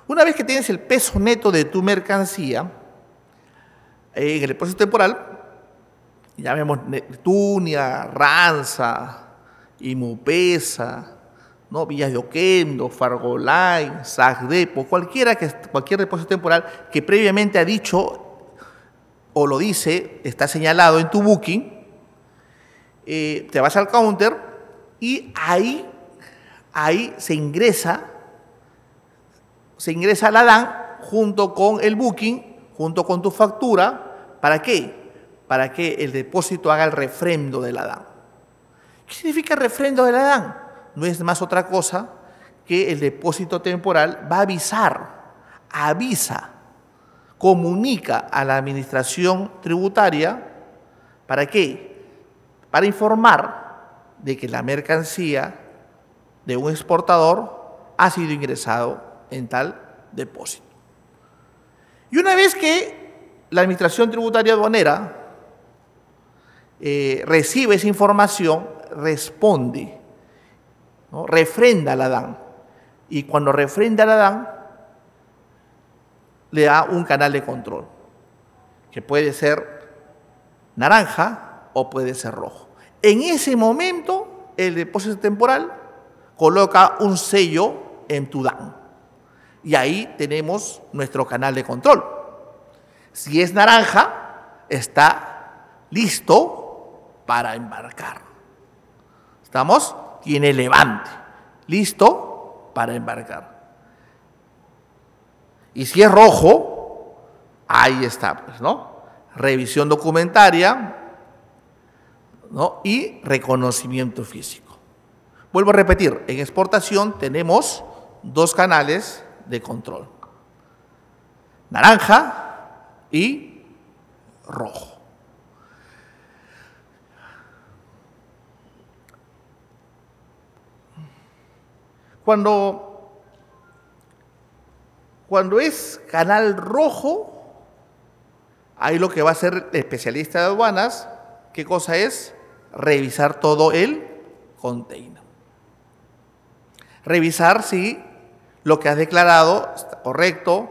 Speaker 1: Una vez que tienes el peso neto de tu mercancía, en el depósito temporal, ya vemos Tunia, Ranza, Imupesa, ¿no? Villas de Oquendo, Fargoline, Sagdepo, cualquiera que, cualquier depósito temporal que previamente ha dicho o lo dice, está señalado en tu booking, eh, te vas al counter y ahí, ahí se ingresa, se ingresa la DAN junto con el booking, junto con tu factura, ¿para qué? Para que el depósito haga el refrendo de la DAN. ¿Qué significa refrendo de la DAN? No es más otra cosa que el depósito temporal va a avisar, avisa comunica a la administración tributaria, ¿para qué? Para informar de que la mercancía de un exportador ha sido ingresado en tal depósito. Y una vez que la administración tributaria aduanera eh, recibe esa información, responde, refrenda la DAN. Y cuando refrenda la DAN, le da un canal de control, que puede ser naranja o puede ser rojo. En ese momento, el depósito temporal coloca un sello en tu DAN. Y ahí tenemos nuestro canal de control. Si es naranja, está listo para embarcar. ¿Estamos? Tiene levante. Listo para embarcar. Y si es rojo, ahí está, pues, ¿no? Revisión documentaria ¿no? y reconocimiento físico. Vuelvo a repetir, en exportación tenemos dos canales de control. Naranja y rojo. Cuando cuando es canal rojo, ahí lo que va a hacer el especialista de aduanas, ¿qué cosa es? Revisar todo el container. Revisar si lo que has declarado está correcto,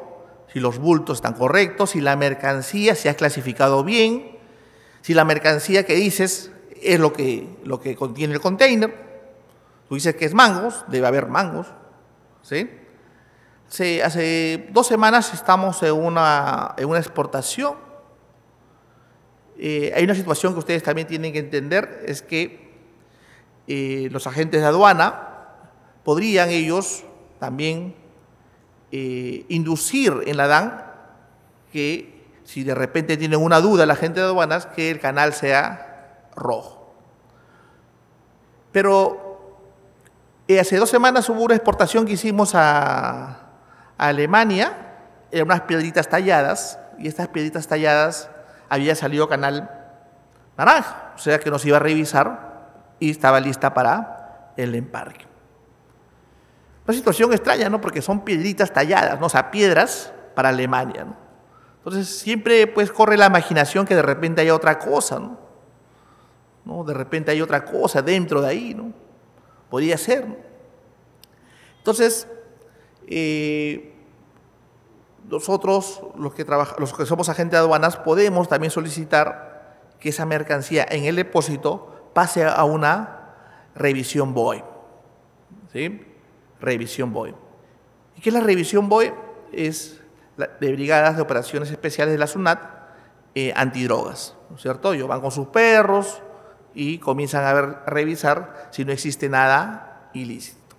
Speaker 1: si los bultos están correctos, si la mercancía se ha clasificado bien, si la mercancía que dices es lo que, lo que contiene el container. Tú dices que es mangos, debe haber mangos, ¿sí? hace dos semanas estamos en una, en una exportación. Eh, hay una situación que ustedes también tienen que entender, es que eh, los agentes de aduana podrían ellos también eh, inducir en la DAN que si de repente tienen una duda la gente de aduanas, que el canal sea rojo. Pero hace dos semanas hubo una exportación que hicimos a, Alemania eran unas piedritas talladas y estas piedritas talladas había salido canal naranja, o sea que nos iba a revisar y estaba lista para el embarque. Una situación extraña, ¿no? Porque son piedritas talladas, ¿no? O sea, piedras para Alemania, ¿no? Entonces siempre pues corre la imaginación que de repente hay otra cosa, ¿no? ¿no? De repente hay otra cosa dentro de ahí, ¿no? Podría ser, Entonces, eh, nosotros, los que, los que somos agentes de aduanas, podemos también solicitar que esa mercancía en el depósito pase a una revisión BOE. ¿Sí? Revisión BOE. ¿Y qué es la revisión BOE? Es de brigadas de operaciones especiales de la SUNAT eh, antidrogas, ¿no es cierto? Ellos van con sus perros y comienzan a, revisar si no existe nada ilícito.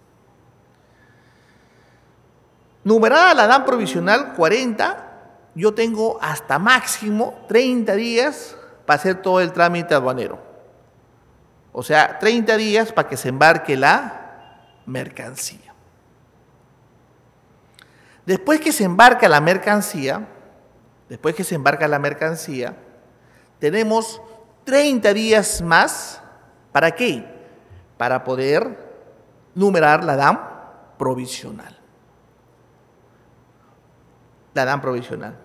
Speaker 1: Numerada la DAN provisional 40, yo tengo hasta máximo 30 días para hacer todo el trámite aduanero. O sea, 30 días para que se embarque la mercancía. Después que se embarca la mercancía, después que se embarca la mercancía, tenemos 30 días más. ¿Para qué? Para poder numerar la DAM provisional. La DAM provisional.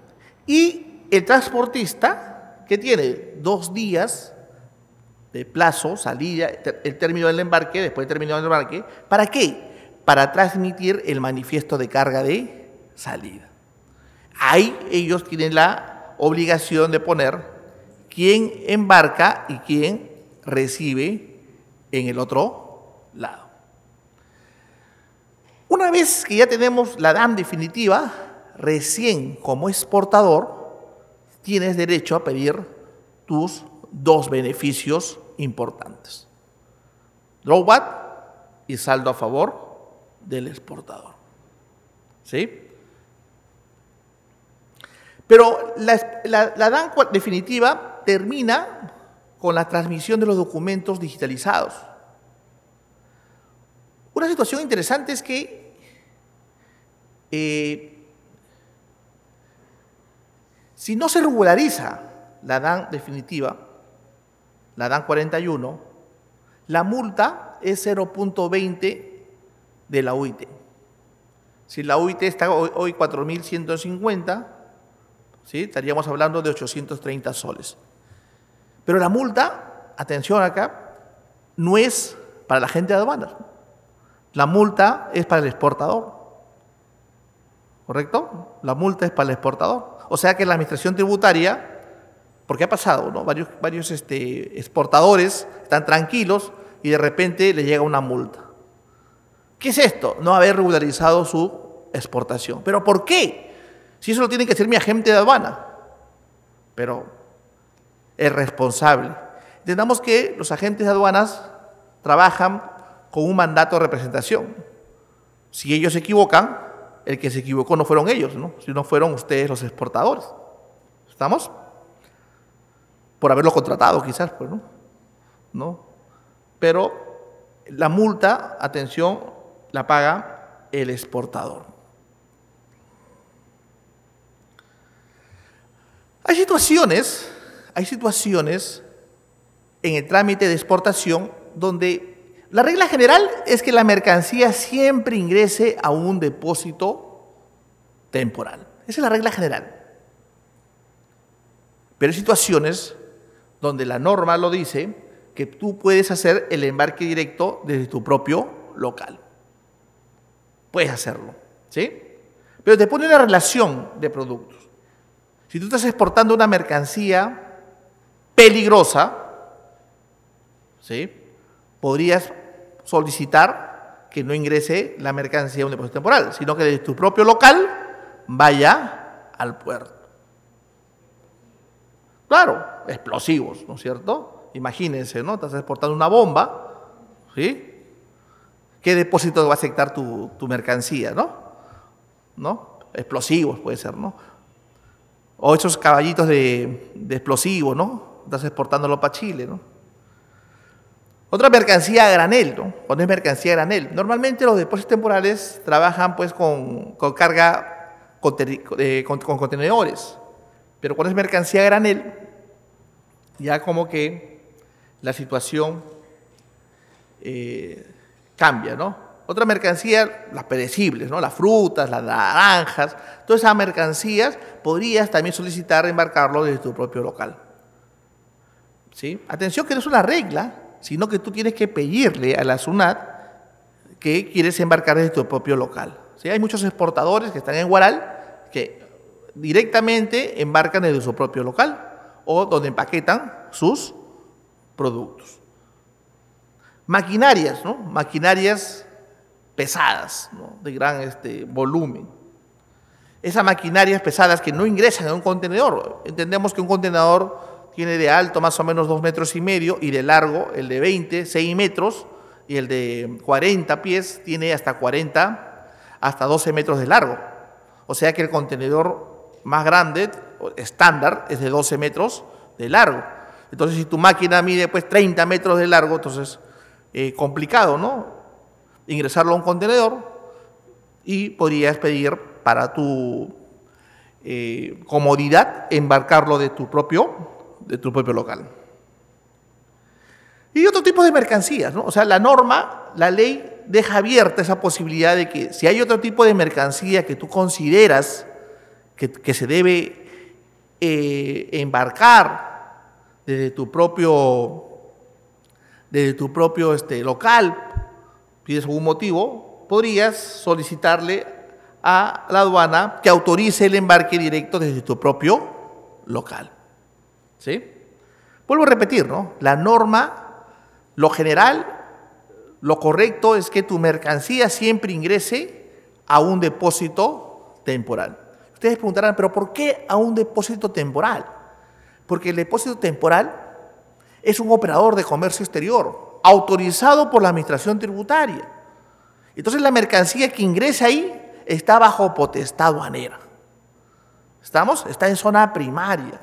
Speaker 1: Y el transportista, que tiene dos días de plazo, salida, el término del embarque, después del término del embarque, ¿para qué? Para transmitir el manifiesto de carga de salida. Ahí ellos tienen la obligación de poner quién embarca y quién recibe en el otro lado. Una vez que ya tenemos la DAM definitiva, recién como exportador tienes derecho a pedir tus dos beneficios importantes. Drawback y saldo a favor del exportador. ¿Sí? Pero la, la, DAN definitiva termina con la transmisión de los documentos digitalizados. Una situación interesante es que eh, si no se regulariza la DAN definitiva, la DAN 41, la multa es 0.20 de la UIT. Si la UIT está hoy, 4.150, ¿sí? estaríamos hablando de 830 soles. Pero la multa, atención acá, no es para la gente de aduanas. La multa es para el exportador. ¿Correcto? La multa es para el exportador. O sea que la administración tributaria, porque ha pasado, ¿no? Varios, varios este, exportadores están tranquilos y de repente le llega una multa. ¿Qué es esto? No haber regularizado su exportación. ¿Pero por qué? Si eso lo tiene que hacer mi agente de aduana. Pero es responsable. Entendamos que los agentes de aduanas trabajan con un mandato de representación. Si ellos se equivocan, el que se equivocó no fueron ellos, ¿no? sino fueron ustedes los exportadores. ¿Estamos? Por haberlo contratado quizás, pues, ¿no? ¿no? Pero la multa, atención, la paga el exportador. Hay situaciones, hay situaciones en el trámite de exportación donde la regla general es que la mercancía siempre ingrese a un depósito temporal. Esa es la regla general. Pero hay situaciones donde la norma lo dice que tú puedes hacer el embarque directo desde tu propio local. Puedes hacerlo, ¿sí? Pero te pone una relación de productos. Si tú estás exportando una mercancía peligrosa, ¿sí? Podrías solicitar que no ingrese la mercancía a un depósito temporal, sino que desde tu propio local vaya al puerto. Claro, explosivos, ¿no es cierto? Imagínense, ¿no? Estás exportando una bomba, ¿sí? ¿Qué depósito va a aceptar tu, mercancía, no? ¿No? Explosivos puede ser, ¿no? O esos caballitos de, de explosivos, ¿no? Estás exportándolo para Chile, ¿no? Otra mercancía a granel, ¿no? Cuando es mercancía a granel. Normalmente los depósitos temporales trabajan pues con, carga eh, con, contenedores, pero cuando es mercancía a granel, ya como que la situación eh, cambia, ¿no? Otra mercancía, las perecibles, ¿no? Las frutas, las naranjas, todas esas mercancías podrías también solicitar embarcarlo desde tu propio local. ¿Sí? Atención que no es una regla, sino que tú tienes que pedirle a la SUNAT que quieres embarcar desde tu propio local. ¿Sí? Hay muchos exportadores que están en Guaral que directamente embarcan desde su propio local o donde empaquetan sus productos. Maquinarias, ¿no? Maquinarias pesadas, ¿no? de gran este, volumen. Esas maquinarias pesadas que no ingresan en un contenedor. Entendemos que un contenedor tiene de alto más o menos dos metros y medio y de largo el de 20, 6 metros y el de 40 pies tiene hasta 40, hasta 12 metros de largo. O sea que el contenedor más grande, estándar, es de 12 metros de largo. Entonces, si tu máquina mide pues 30 metros de largo, entonces eh, complicado, ¿no? Ingresarlo a un contenedor y podrías pedir para tu eh, comodidad embarcarlo de tu propio de tu propio local. Y otro tipo de mercancías, ¿no? O sea, la norma, la ley deja abierta esa posibilidad de que si hay otro tipo de mercancía que tú consideras que, se debe eh, embarcar desde tu propio, desde tu propio este, local, pides algún motivo, podrías solicitarle a la aduana que autorice el embarque directo desde tu propio local. ¿Sí? Vuelvo a repetir, ¿no? La norma, lo general, lo correcto es que tu mercancía siempre ingrese a un depósito temporal. Ustedes preguntarán, ¿pero por qué a un depósito temporal? Porque el depósito temporal es un operador de comercio exterior autorizado por la administración tributaria. Entonces la mercancía que ingresa ahí está bajo potestad aduanera. ¿Estamos? Está en zona primaria.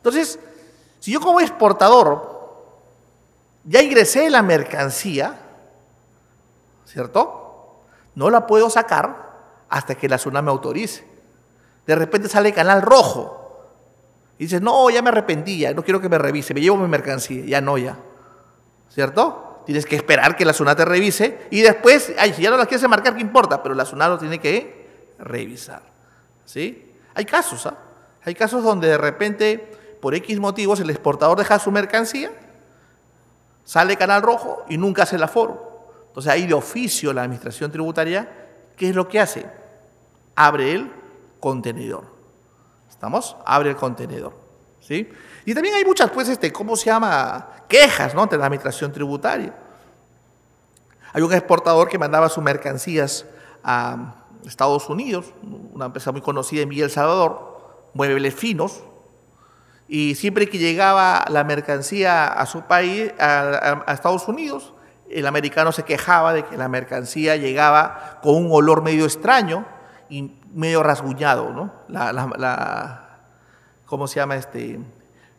Speaker 1: Entonces, si yo como exportador ya ingresé la mercancía, ¿cierto? No la puedo sacar hasta que la SUNA me autorice. De repente sale canal rojo. Y dices, no, ya me arrepentí, ya no quiero que me revise, me llevo mi mercancía, ya no, ya. ¿Cierto? Tienes que esperar que la SUNA te revise y después, ay, si ya no la quieres marcar, ¿qué importa? Pero la SUNA lo tiene que revisar. ¿Sí? Hay casos, ¿ah? Hay casos donde de repente por X motivos el exportador deja su mercancía, sale Canal Rojo y nunca hace el aforo. Entonces ahí de oficio la administración tributaria, ¿qué es lo que hace? Abre el contenedor. ¿Estamos? Abre el contenedor. ¿Sí? Y también hay muchas, pues, este, ¿cómo se llama? Quejas, ¿no? La administración tributaria. Hay un exportador que mandaba sus mercancías a Estados Unidos, una empresa muy conocida en Villa El Salvador, muebles finos, y siempre que llegaba la mercancía a su país, a, Estados Unidos, el americano se quejaba de que la mercancía llegaba con un olor medio extraño y medio rasguñado, ¿no? La, ¿Cómo se llama este?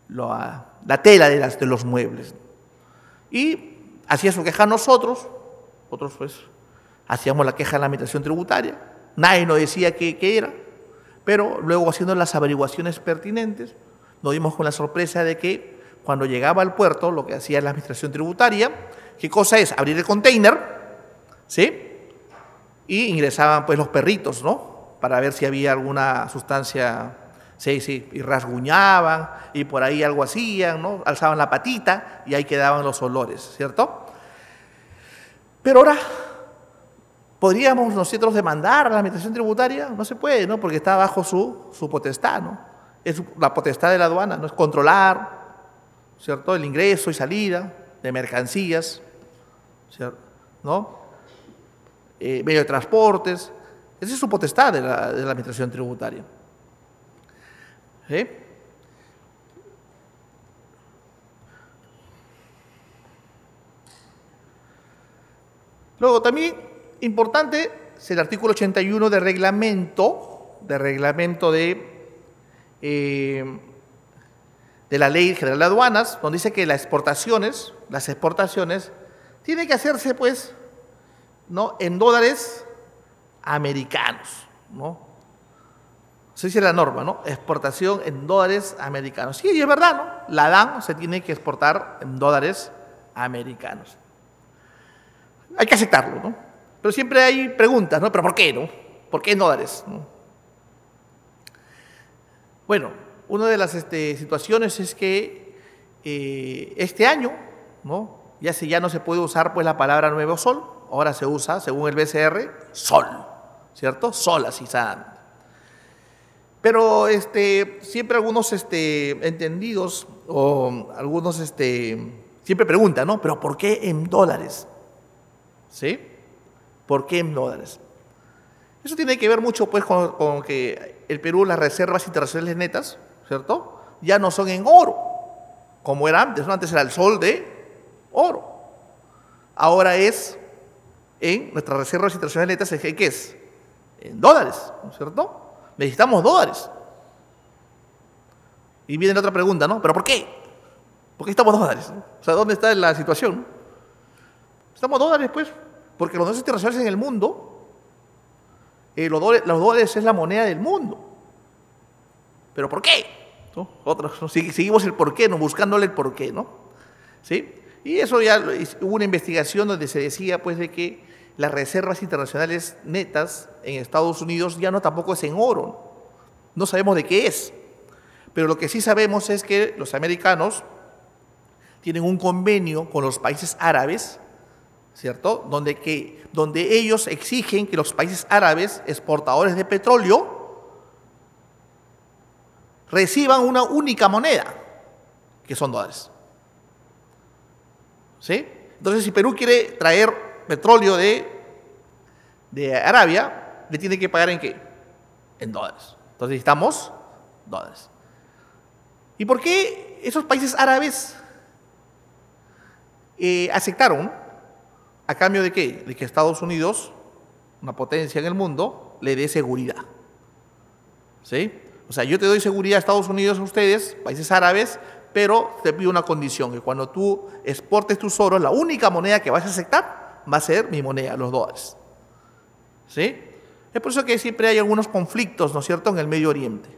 Speaker 1: la tela de, las, de los muebles. Y hacía su queja nosotros, nosotros pues hacíamos la queja en la administración tributaria, nadie nos decía qué era, pero luego haciendo las averiguaciones pertinentes, nos dimos con la sorpresa de que cuando llegaba al puerto, lo que hacía la administración tributaria, ¿qué cosa es? Abrir el container, ¿sí? Y ingresaban pues los perritos, ¿no? Para ver si había alguna sustancia, sí, sí, y rasguñaban, y por ahí algo hacían, ¿no? Alzaban la patita y ahí quedaban los olores, ¿cierto? Pero ahora, ¿podríamos nosotros demandar a la administración tributaria? No se puede, ¿no? Porque está bajo su, su potestad, ¿no? Es la potestad de la aduana, ¿no? Es controlar, ¿cierto? El ingreso y salida de mercancías. ¿no? Eh, medio de transportes. Esa es su potestad de la, administración tributaria. Luego también importante es el artículo 81 de reglamento, de reglamento de eh, de la Ley General de Aduanas, donde dice que las exportaciones, las exportaciones, tienen que hacerse pues ¿no? en dólares americanos, ¿no? Se dice la norma, ¿no? Exportación en dólares americanos. Sí, y es verdad, ¿no? La DAN se tiene que exportar en dólares americanos. Hay que aceptarlo, ¿no? Pero siempre hay preguntas, ¿no? ¿Pero por qué, no? ¿Por qué en dólares? Bueno, una de las este, situaciones es que eh, este año, ¿no? Ya, ya no se puede usar pues, la palabra nuevo sol, ahora se usa, según el BCR, sol, ¿cierto? Sol así Pero este, siempre algunos este, entendidos o algunos siempre preguntan, ¿no? ¿Pero por qué en dólares? ¿Sí? ¿Por qué en dólares? Eso tiene que ver mucho pues con, que el Perú, las reservas internacionales netas, ¿cierto? Ya no son en oro, como era antes, ¿no? Antes era el sol de oro. Ahora es en nuestras reservas internacionales netas, ¿qué es? En dólares, ¿no es cierto? Necesitamos dólares. Y viene la otra pregunta, ¿no? ¿Pero por qué? ¿Por qué estamos dólares? O sea, ¿dónde está la situación? Estamos dólares, pues, porque los dólares internacionales en el mundo, eh, los, dólares, es la moneda del mundo. ¿Pero por qué? Otros, <laughs> seguimos el por qué, ¿no? buscándole el por qué, ¿no? ¿Sí? Y eso ya hubo una investigación donde se decía, pues, de que las reservas internacionales netas en Estados Unidos ya no tampoco es en oro. No sabemos de qué es. Pero lo que sí sabemos es que los americanos tienen un convenio con los países árabes, ¿cierto? Donde, que, donde ellos exigen que los países árabes, exportadores de petróleo, reciban una única moneda, que son dólares. ¿Sí? Entonces, si Perú quiere traer petróleo de, de Arabia, le tiene que pagar en qué? En dólares. Entonces necesitamos dólares. ¿Y por qué esos países árabes eh, aceptaron, a cambio de qué? De que Estados Unidos, una potencia en el mundo, le dé seguridad. ¿Sí? O sea, yo te doy seguridad a Estados Unidos a ustedes, países árabes, pero te pido una condición, que cuando tú exportes tus oros, la única moneda que vas a aceptar va a ser mi moneda, los dólares. ¿Sí? Es por eso que siempre hay algunos conflictos, ¿no es cierto?, en el Medio Oriente.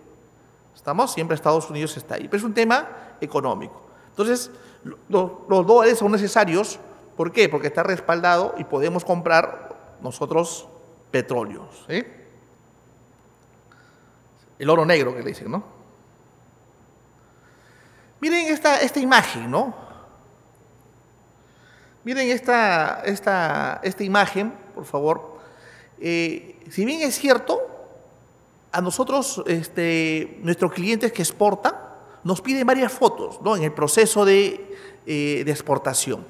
Speaker 1: ¿Estamos? Siempre Estados Unidos está ahí. Pero es un tema económico. Entonces, los, dólares son necesarios. ¿Por qué? Porque está respaldado y podemos comprar nosotros petróleo. El oro negro que le dicen, ¿no? Miren esta, esta imagen, ¿no? Miren esta, esta, esta imagen, por favor. Eh, si bien es cierto, a nosotros, este, nuestros clientes que exportan, nos piden varias fotos ¿no? en el proceso de, eh, de, exportación,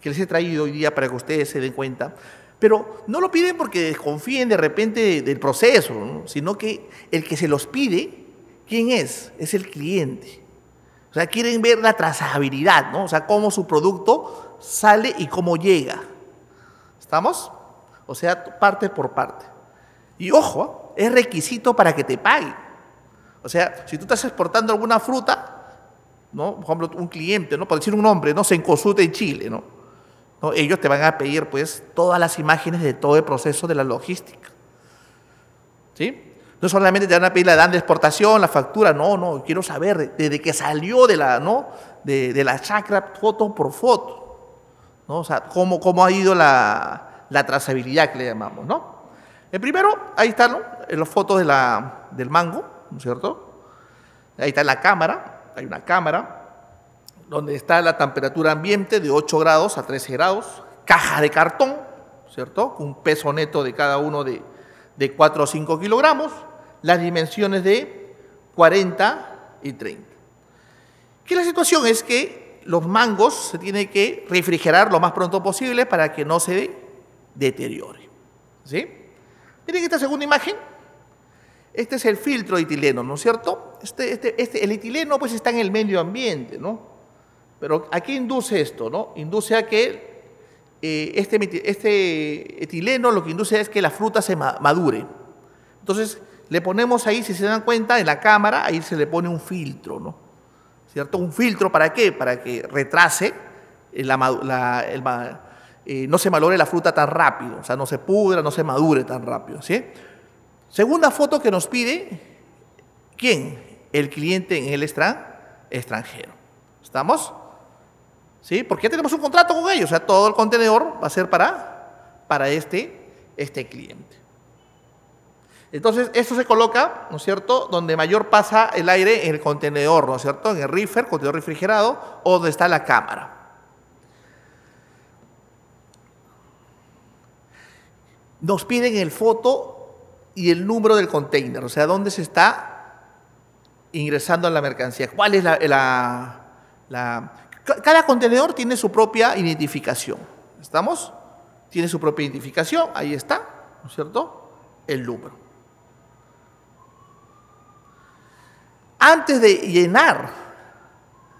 Speaker 1: que les he traído hoy día para que ustedes se den cuenta. Pero no lo piden porque desconfíen de repente del proceso, sino que el que se los pide, ¿quién es? Es el cliente. O sea, quieren ver la trazabilidad, ¿no? O sea, cómo su producto sale y cómo llega. ¿Estamos? O sea, parte por parte. Y ojo, es requisito para que te paguen. O sea, si tú estás exportando alguna fruta, ¿no? Por ejemplo, un cliente, ¿no? Por decir un nombre, ¿no? Se en Chile, ¿no? ¿No? Ellos te van a pedir, pues, todas las imágenes de todo el proceso de la logística. ¿Sí? No solamente te van a pedir la dan de exportación, la factura, no, no, quiero saber desde que salió de la, ¿no? De, la chacra foto por foto, ¿no? O sea, cómo, cómo ha ido la, la trazabilidad que le llamamos, ¿no? El primero, ahí están las fotos de del mango, ¿no es cierto? Ahí está la cámara, hay una cámara donde está la temperatura ambiente de 8 grados a 13 grados, caja de cartón, ¿cierto? Un peso neto de cada uno de, de 4 o 5 kilogramos, las dimensiones de 40 y 30. Que la situación es que los mangos se tienen que refrigerar lo más pronto posible para que no se deteriore. ¿Sí? Miren esta segunda imagen. Este es el filtro de etileno, ¿no es cierto? Este, este, este, el etileno pues está en el medio ambiente, ¿no? Pero ¿a qué induce esto, no? Induce a que eh, este, este etileno lo que induce es que la fruta se madure. Entonces le ponemos ahí, si se dan cuenta, en la cámara, ahí se le pone un filtro, ¿no? ¿Cierto? Un filtro para qué? Para que retrase la, eh, no se malore la fruta tan rápido, o sea, no se pudra, no se madure tan rápido. ¿sí? Segunda foto que nos pide, ¿quién? El cliente en el extranjero. ¿Estamos? ¿Sí? Porque ya tenemos un contrato con ellos, o sea, todo el contenedor va a ser para, para este, este cliente. Entonces, esto se coloca, ¿no es cierto?, donde mayor pasa el aire en el contenedor, ¿no es cierto?, en el reefer, contenedor refrigerado, o donde está la cámara. nos piden el foto y el número del container, o sea, dónde se está ingresando la mercancía, cuál es la, Cada contenedor tiene su propia identificación, ¿estamos? Tiene su propia identificación, ahí está, ¿no es cierto? El número. Antes de llenar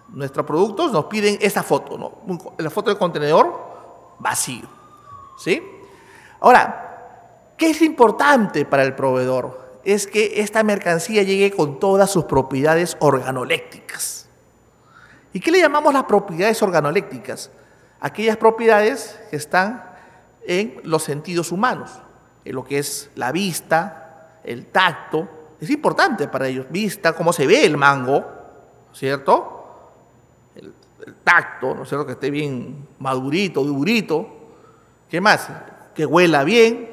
Speaker 1: nuestros productos, nos piden esa foto, ¿no? la foto del contenedor vacío. ¿sí? Ahora, ¿qué es importante para el proveedor? Es que esta mercancía llegue con todas sus propiedades organoléctricas. ¿Y qué le llamamos las propiedades organoléctricas? Aquellas propiedades que están en los sentidos humanos, en lo que es la vista, el tacto. Es importante para ellos, vista, cómo se ve el mango, ¿cierto? El, tacto, ¿no es cierto? Que esté bien madurito, durito. ¿Qué más? Que huela bien.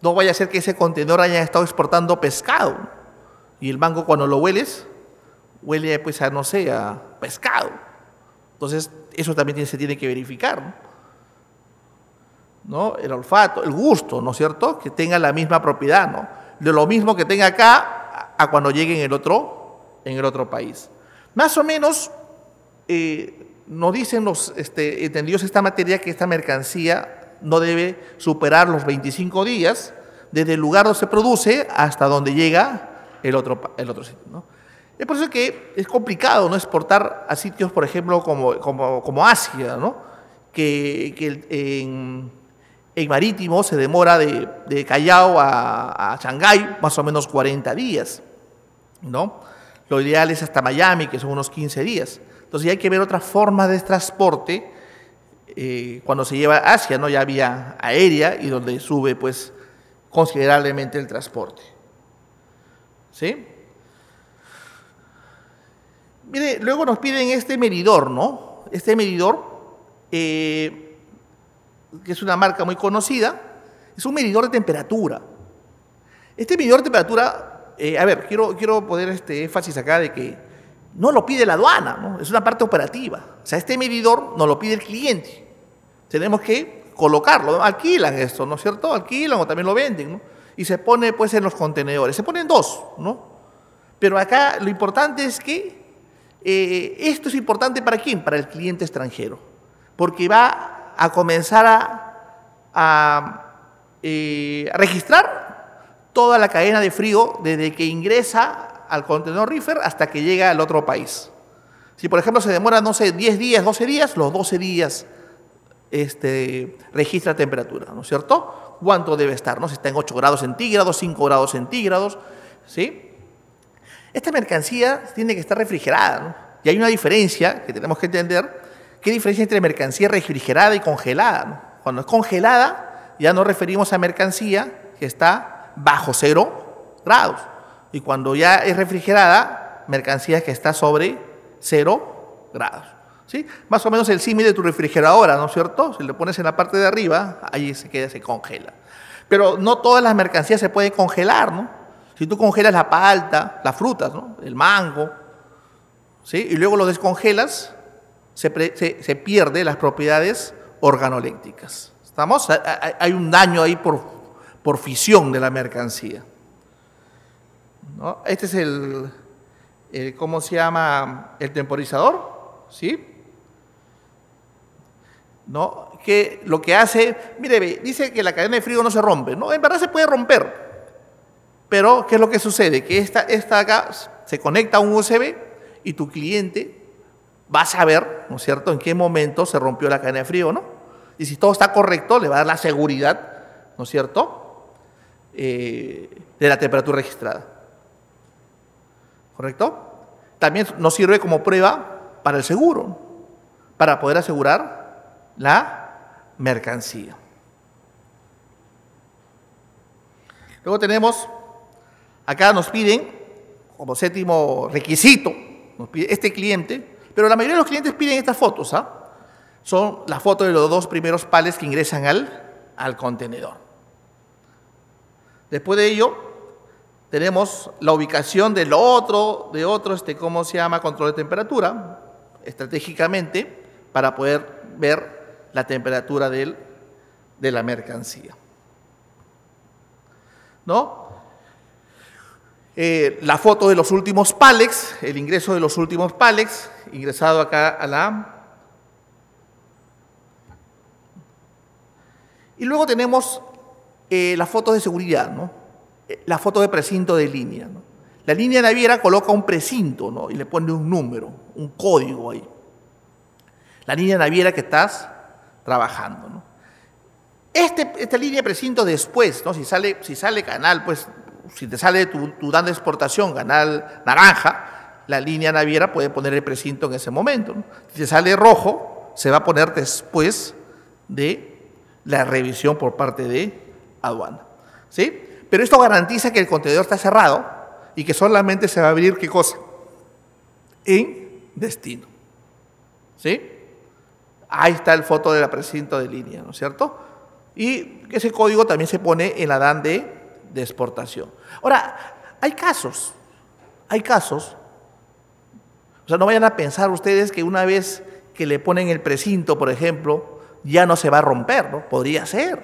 Speaker 1: No vaya a ser que ese contenedor haya estado exportando pescado y el mango cuando lo hueles, huele pues a, no sé, a pescado. Entonces, eso también se tiene que verificar. ¿no? El olfato, el gusto, ¿no es cierto? Que tenga la misma propiedad, ¿no? De lo mismo que tenga acá a cuando llegue en el otro, en el otro país. Más o menos eh, nos dicen los este, entendidos esta materia que esta mercancía no debe superar los 25 días desde el lugar donde se produce hasta donde llega el otro, el otro sitio. ¿no? Es por eso que es complicado ¿no? exportar a sitios, por ejemplo, como, como, como Asia, ¿no? que, en, marítimo se demora de, de Callao a, a Shanghái más o menos 40 días. ¿no? Lo ideal es hasta Miami, que son unos 15 días. Entonces ya hay que ver otras formas de transporte eh, cuando se lleva a Asia, ¿no? Ya había aérea y donde sube pues considerablemente el transporte. ¿Sí? Mire, luego nos piden este medidor, ¿no? Este medidor, eh, que es una marca muy conocida, es un medidor de temperatura. Este medidor de temperatura, eh, a ver, quiero, quiero poner este énfasis acá de que no lo pide la aduana, ¿no? es una parte operativa. O sea, este medidor no lo pide el cliente. Tenemos que colocarlo, alquilan esto, ¿no es cierto? Alquilan o también lo venden, ¿no? Y se pone pues en los contenedores, se ponen dos, ¿no? Pero acá lo importante es que eh, esto es importante para quién? Para el cliente extranjero, porque va a comenzar a, eh, a registrar toda la cadena de frío desde que ingresa al contenedor reefer hasta que llega al otro país. Si, por ejemplo, se demora, no sé, 10 días, 12 días, los 12 días este, registra temperatura, ¿no es cierto? ¿Cuánto debe estar? ¿no? Si está en 8 grados centígrados, 5 grados centígrados, ¿sí? Esta mercancía tiene que estar refrigerada, ¿no? Y hay una diferencia que tenemos que entender. ¿Qué diferencia entre mercancía refrigerada y congelada? Cuando es congelada, ya nos referimos a mercancía que está bajo cero grados. Y cuando ya es refrigerada, mercancía que está sobre cero grados. ¿sí? Más o menos el símil de tu refrigeradora, ¿no es cierto? Si le pones en la parte de arriba, ahí se queda, se congela. Pero no todas las mercancías se pueden congelar, ¿no? Si tú congelas la palta, las frutas, ¿no? El mango, ¿sí? Y luego lo descongelas, se, pierde las propiedades organoléctricas. ¿Estamos? Hay un daño ahí por, por fisión de la mercancía. Este es el, ¿cómo se llama? El temporizador, ¿sí? ¿No? Que lo que hace, mire, dice que la cadena de frío no se rompe, ¿no? En verdad se puede romper, pero ¿qué es lo que sucede? Que esta, esta acá se conecta a un USB y tu cliente va a saber, ¿no es cierto?, en qué momento se rompió la cadena de frío, ¿no? Y si todo está correcto, le va a dar la seguridad, ¿no es cierto?, eh, de la temperatura registrada. ¿correcto? También nos sirve como prueba para el seguro, para poder asegurar la mercancía. Luego tenemos, acá nos piden, como séptimo requisito, nos pide este cliente, pero la mayoría de los clientes piden estas fotos, ¿ah? Son las fotos de los dos primeros pales que ingresan al, al contenedor. Después de ello, tenemos la ubicación del otro, de otro, este, ¿cómo se llama? Control de temperatura, estratégicamente, para poder ver la temperatura del, de la mercancía. ¿No? Eh, la foto de los últimos PALEX, el ingreso de los últimos PALEX, ingresado acá a la... Y luego tenemos eh, las fotos de seguridad, ¿no? la foto de precinto de línea. La línea naviera coloca un precinto ¿no? y le pone un número, un código ahí. La línea naviera que estás trabajando. ¿no? Este, esta línea de precinto después, ¿no? si, sale, si sale canal, pues si te sale tu, dan de exportación, canal naranja, la línea naviera puede poner el precinto en ese momento. Si te sale rojo, se va a poner después de la revisión por parte de aduana. ¿Sí? Pero esto garantiza que el contenedor está cerrado y que solamente se va a abrir qué cosa? En destino. ¿Sí? Ahí está el foto del precinto de línea, ¿no es cierto? Y ese código también se pone en la DAN de, de exportación. Ahora, hay casos, hay casos. O sea, no vayan a pensar ustedes que una vez que le ponen el precinto, por ejemplo, ya no se va a romper, ¿no? Podría ser.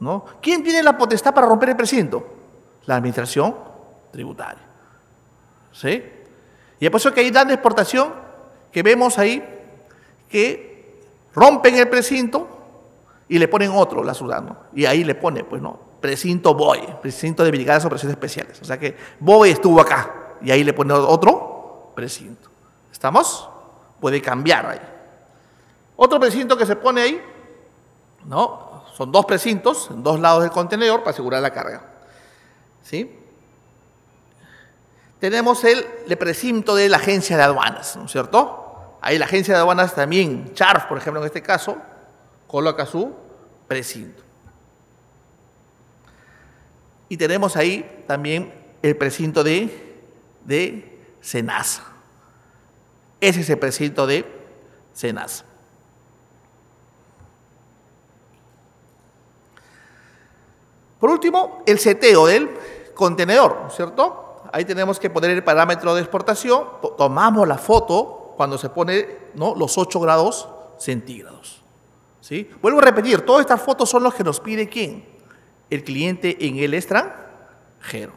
Speaker 1: ¿No? ¿Quién tiene la potestad para romper el precinto? La administración tributaria. ¿Sí? Y por eso que hay dan de exportación que vemos ahí que rompen el precinto y le ponen otro, la Sudano. Y ahí le pone, pues no, precinto Boy, precinto de Brigadas de Operaciones Especiales. O sea que Boy estuvo acá y ahí le pone otro precinto. ¿Estamos? Puede cambiar ahí. Otro precinto que se pone ahí, ¿no? Son dos precintos en dos lados del contenedor para asegurar la carga. ¿Sí? Tenemos el, precinto de la agencia de aduanas, ¿no es cierto? Ahí la agencia de aduanas también, CHARF, por ejemplo, en este caso, coloca su precinto. Y tenemos ahí también el precinto de, de Senasa. Ese es el precinto de Senasa. Por último, el seteo del contenedor, ¿cierto? Ahí tenemos que poner el parámetro de exportación, tomamos la foto cuando se pone ¿no? los 8 grados centígrados. ¿sí? Vuelvo a repetir, todas estas fotos son las que nos pide quién? El cliente en el extranjero.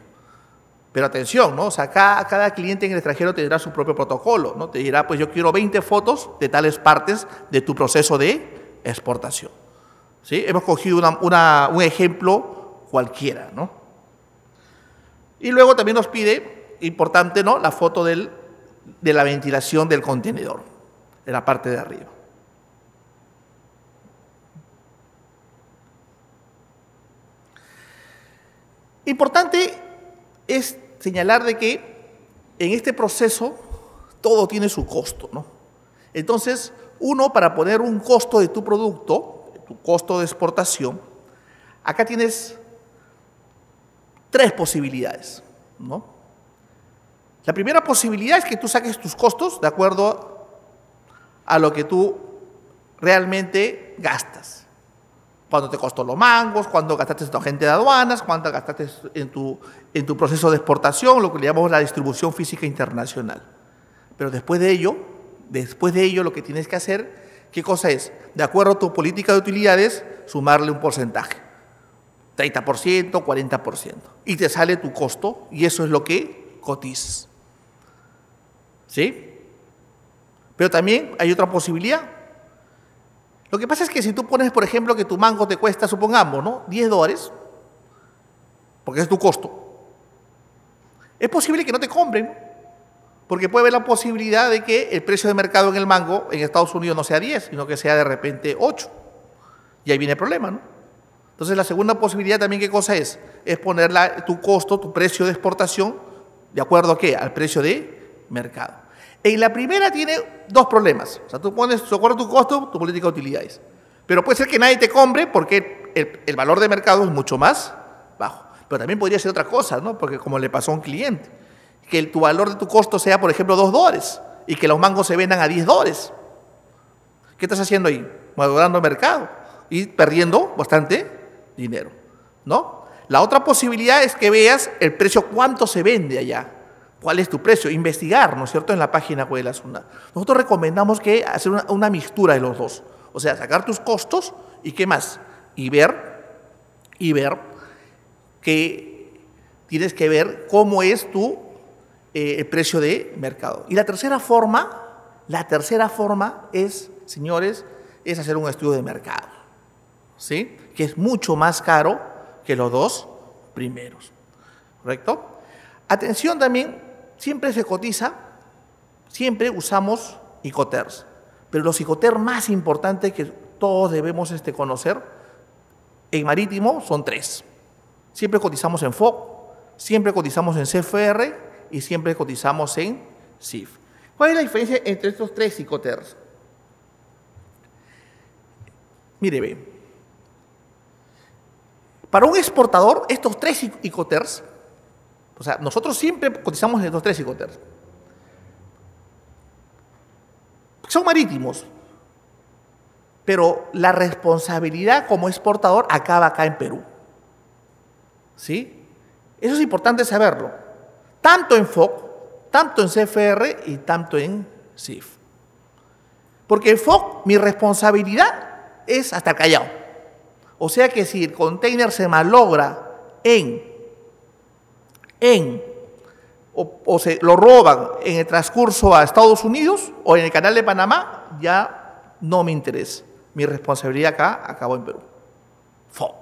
Speaker 1: Pero atención, ¿no? O sea, cada, cliente en el extranjero tendrá su propio protocolo, ¿no? Te dirá, pues yo quiero 20 fotos de tales partes de tu proceso de exportación. ¿Sí? Hemos cogido un ejemplo cualquiera, ¿no? Y luego también nos pide, importante, ¿no? La foto del, de la ventilación del contenedor, en la parte de arriba. Importante es señalar de que en este proceso todo tiene su costo, ¿no? Entonces, uno para poner un costo de tu producto, tu costo de exportación, acá tienes tres posibilidades. ¿no? La primera posibilidad es que tú saques tus costos de acuerdo a lo que tú realmente gastas. Cuánto te costó los mangos, cuánto gastaste en tu agente de aduanas, cuánto gastaste en tu, en tu proceso de exportación, lo que le llamamos la distribución física internacional. Pero después de ello, después de ello lo que tienes que hacer, ¿qué cosa es? De acuerdo a tu política de utilidades, sumarle un porcentaje. 30%, 40%. Y te sale tu costo y eso es lo que cotizas. ¿Sí? Pero también hay otra posibilidad. Lo que pasa es que si tú pones, por ejemplo, que tu mango te cuesta, supongamos, ¿no? 10 dólares, porque es tu costo, es posible que no te compren, porque puede haber la posibilidad de que el precio de mercado en el mango en Estados Unidos no sea 10, sino que sea de repente 8. Y ahí viene el problema, ¿no? Entonces la segunda posibilidad también, ¿qué cosa es? Es poner tu costo, tu precio de exportación, ¿de acuerdo a qué? Al precio de mercado. En la primera tiene dos problemas. O sea, tú pones, de acuerdo tu costo, tu política de utilidades. Pero puede ser que nadie te compre porque el, el, valor de mercado es mucho más bajo. Pero también podría ser otra cosa, ¿no? Porque como le pasó a un cliente, que el, tu valor de tu costo sea, por ejemplo, 2 dólares y que los mangos se vendan a 10 dólares. ¿Qué estás haciendo ahí? Madurando el mercado y perdiendo bastante dinero, ¿no? La otra posibilidad es que veas el precio, cuánto se vende allá, cuál es tu precio, investigar, ¿no es cierto?, en la página web de la SUNA. Nosotros recomendamos que hacer una, una mixtura de los dos, o sea, sacar tus costos y qué más, y ver, y ver que tienes que ver cómo es tu eh, el precio de mercado. Y la tercera forma, la tercera forma es, señores, es hacer un estudio de mercado. ¿Sí? que es mucho más caro que los dos primeros. ¿Correcto? Atención también, siempre se cotiza, siempre usamos ICOTERS, pero los ICOTER más importantes que todos debemos este, conocer en marítimo son tres. Siempre cotizamos en FOC, siempre cotizamos en CFR y siempre cotizamos en CIF. ¿Cuál es la diferencia entre estos tres ICOTERs? Mire, ve. Para un exportador, estos tres ICOTERs, o sea, nosotros siempre cotizamos en estos tres ICOTERs. Son marítimos, pero la responsabilidad como exportador acaba acá en Perú. ¿Sí? Eso es importante saberlo. Tanto en FOC, tanto en CFR y tanto en CIF. Porque en FOC mi responsabilidad es hasta el Callao. O sea que si el container se malogra en, en o, se lo roban en el transcurso a Estados Unidos o en el canal de Panamá, ya no me interesa. Mi responsabilidad acá acabó en Perú. FOC.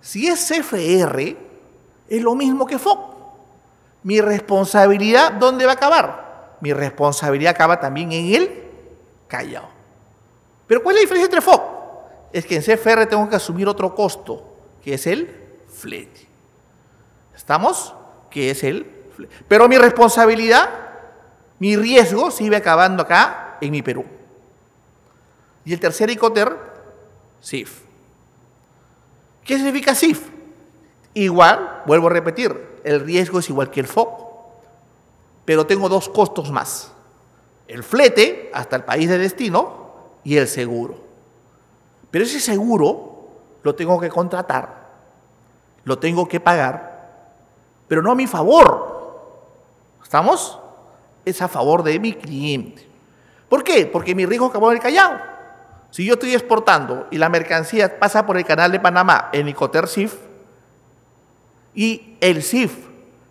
Speaker 1: Si es CFR, es lo mismo que FOC. Mi responsabilidad, ¿dónde va a acabar? Mi responsabilidad acaba también en el Callao. Pero ¿cuál es la diferencia entre FOC? Es que en CFR tengo que asumir otro costo, que es el flete. ¿Estamos? Que es el. Pero mi responsabilidad, mi riesgo sigue acabando acá en mi Perú. Y el tercer ICOTER, SIF. ¿Qué significa SIF? Igual, vuelvo a repetir, el riesgo es igual que el FOC, pero tengo dos costos más. El flete hasta el país de destino y el seguro. Pero ese seguro lo tengo que contratar, lo tengo que pagar, pero no a mi favor. ¿Estamos? Es a favor de mi cliente. ¿Por qué? Porque mi riesgo acabó en el Callao. Si yo estoy exportando y la mercancía pasa por el canal de Panamá en Icoter SIF y el SIF